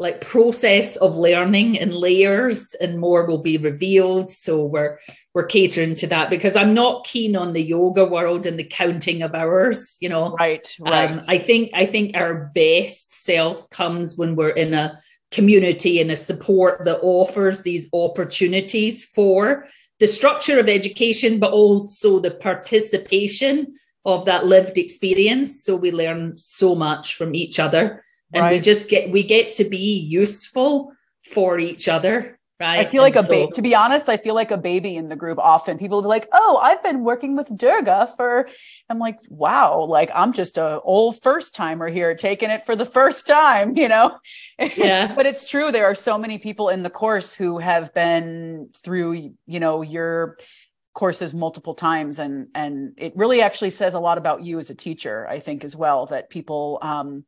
[SPEAKER 2] like process of learning and layers and more will be revealed. So we're we're catering to that because i'm not keen on the yoga world and the counting of hours you know?
[SPEAKER 1] Right right. Um,
[SPEAKER 2] i think i think our best self comes when we're in a community and a support that offers these opportunities for the structure of education but also the participation of that lived experience. So we learn so much from each other and right. we just get we get to be useful for each other right?
[SPEAKER 1] I feel like and a so, baby to be honest i feel like a baby in the group often. People will be like oh i've been working with durga for i'm like wow like i'm just a old first timer here taking it for the first time you know?
[SPEAKER 2] Yeah.
[SPEAKER 1] But it's true there are so many people in the course who have been through you know your courses multiple times and and it really actually says a lot about you as a teacher i think as well that people um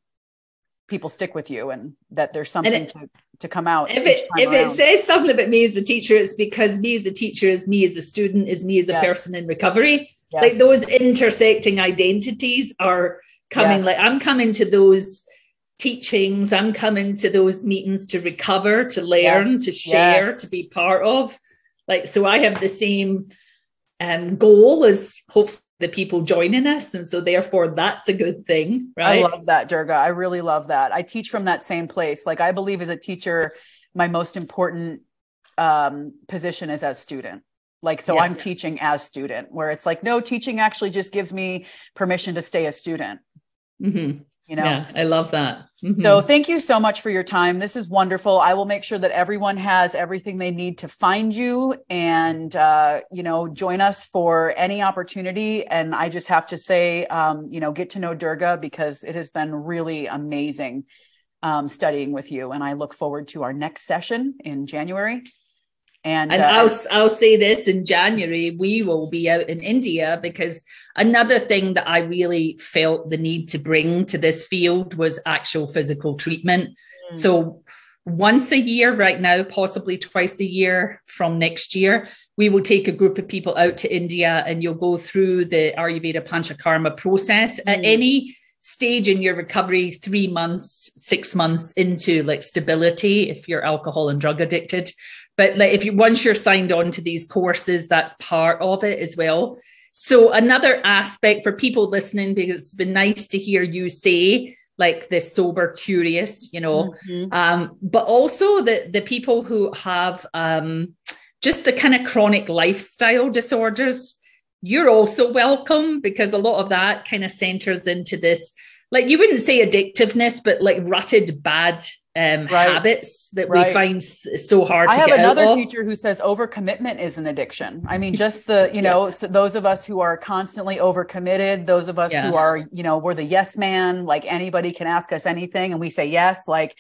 [SPEAKER 1] people stick with you and that there's something it, to, to come out.
[SPEAKER 2] If it if around. it says something about me as a teacher, it's because me as a teacher is me as a student, is me as a yes. person in recovery. Yes. Like those intersecting identities are coming. Yes. Like I'm coming to those teachings, I'm coming to those meetings to recover, to learn, to share, to be part of. Like so I have the same um, goal as hopefully the people joining us. And so therefore that's a good thing, right?
[SPEAKER 1] I love that, Durga. I really love that. I teach from that same place. Like I believe as a teacher, my most important um, position is as student. Like, so yeah, I'm teaching as student, where it's like, no, teaching actually just gives me permission to stay a student.
[SPEAKER 2] Mm-hmm
[SPEAKER 1] you know?
[SPEAKER 2] Yeah i love that.
[SPEAKER 1] Mm-hmm. so thank you so much for your time. This is wonderful. I will make sure that everyone has everything they need to find you and uh, you know join us for any opportunity. And i just have to say um, you know get to know durga because it has been really amazing um, studying with you. And i look forward to our next session in january and,
[SPEAKER 2] and uh, I'll, I'll say this in January, we will be out in India because another thing that I really felt the need to bring to this field was actual physical treatment. Mm. So once a year right now, possibly twice a year from next year, we will take a group of people out to India and you'll go through the Ayurveda Panchakarma process mm. at any stage in your recovery, three months, six months into like stability, if you're alcohol and drug addicted but like if you once you're signed on to these courses that's part of it as well so another aspect for people listening because it's been nice to hear you say like the sober curious you know mm-hmm. um but also the the people who have um just the kind of chronic lifestyle disorders you're also welcome because a lot of that kind of centers into this like you wouldn't say addictiveness but like rutted bad um, right. habits that right. we find so hard I
[SPEAKER 1] have another teacher who says overcommitment is an addiction. I mean, just the, you know, yeah. so those of us who are constantly overcommitted, those of us yeah. who are, you know, we're the yes man, like anybody can ask us anything and we say yes, like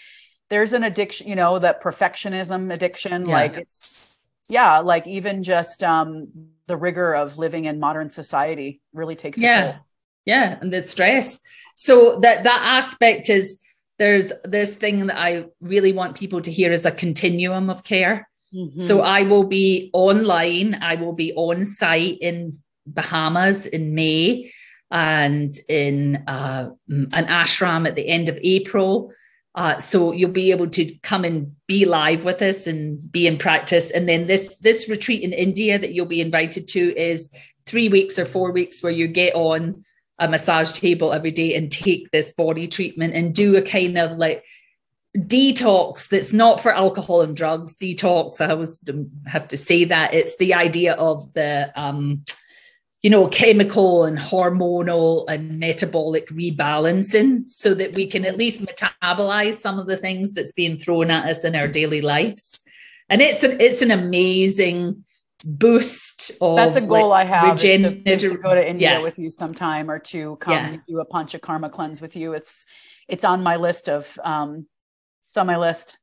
[SPEAKER 1] there's an addiction, you know, that perfectionism addiction, yeah. like it's, yeah, like even just um, the rigor of living in modern society really takes
[SPEAKER 2] yeah. Yeah. And the stress. So that, that aspect is, there's this thing that I really want people to hear is a continuum of care. Mm-hmm. So I will be online, I will be on site in Bahamas in May and in uh, an ashram at the end of April. Uh, so you'll be able to come and be live with us and be in practice. And then this this retreat in India that you'll be invited to is three weeks or four weeks where you get on a massage table every day and take this body treatment and do a kind of like detox that's not for alcohol and drugs. Detox i always have to say that. It's the idea of the um you know chemical and hormonal and metabolic rebalancing so that we can at least metabolize some of the things that's being thrown at us in our daily lives. And it's an it's an amazing boost
[SPEAKER 1] that's a goal
[SPEAKER 2] like,
[SPEAKER 1] i have to, to, go to india yeah. with you sometime or to come yeah. do a panchakarma cleanse with you it's it's on my list of um it's on my list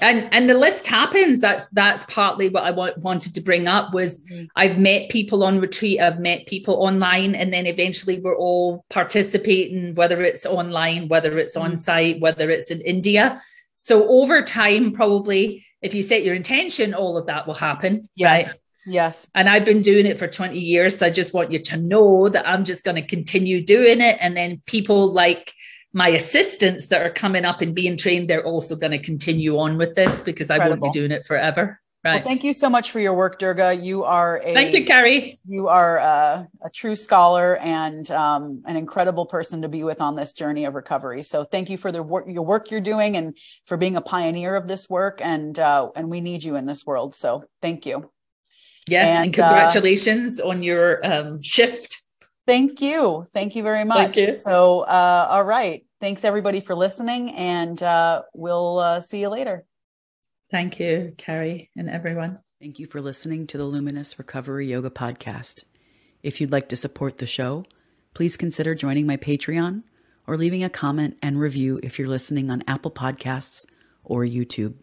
[SPEAKER 2] and and the list happens that's that's partly what i wanted to bring up was mm-hmm. i've met people on retreat i've met people online and then eventually we're all participating whether it's online whether it's mm-hmm. on site whether it's in india so over time probably if you set your intention all of that will happen
[SPEAKER 1] yes right? Yes.
[SPEAKER 2] And I've been doing it for 20 years. So I just want you to know that I'm just going to continue doing it. And then people like my assistants that are coming up and being trained, they're also going to continue on with this because Incredible. I won't be doing it forever. Right.
[SPEAKER 1] Well, thank you so much for your work, Durga. You are a
[SPEAKER 2] thank you, Kari.
[SPEAKER 1] You are a, a true scholar and um, an incredible person to be with on this journey of recovery. So thank you for the work, your work you're doing, and for being a pioneer of this work. And uh, and we need you in this world. So thank you.
[SPEAKER 2] Yeah, and, and uh, congratulations uh, on your um, shift
[SPEAKER 1] Thank you. Thank you very much. You. So, uh, all right. Thanks everybody for listening, and uh, we'll uh, see you later.
[SPEAKER 2] Thank you, Kari, and everyone.
[SPEAKER 1] Thank you for listening to the Luminous Recovery Yoga Podcast. If you'd like to support the show, please consider joining my Patreon or leaving a comment and review if you're listening on Apple Podcasts or YouTube.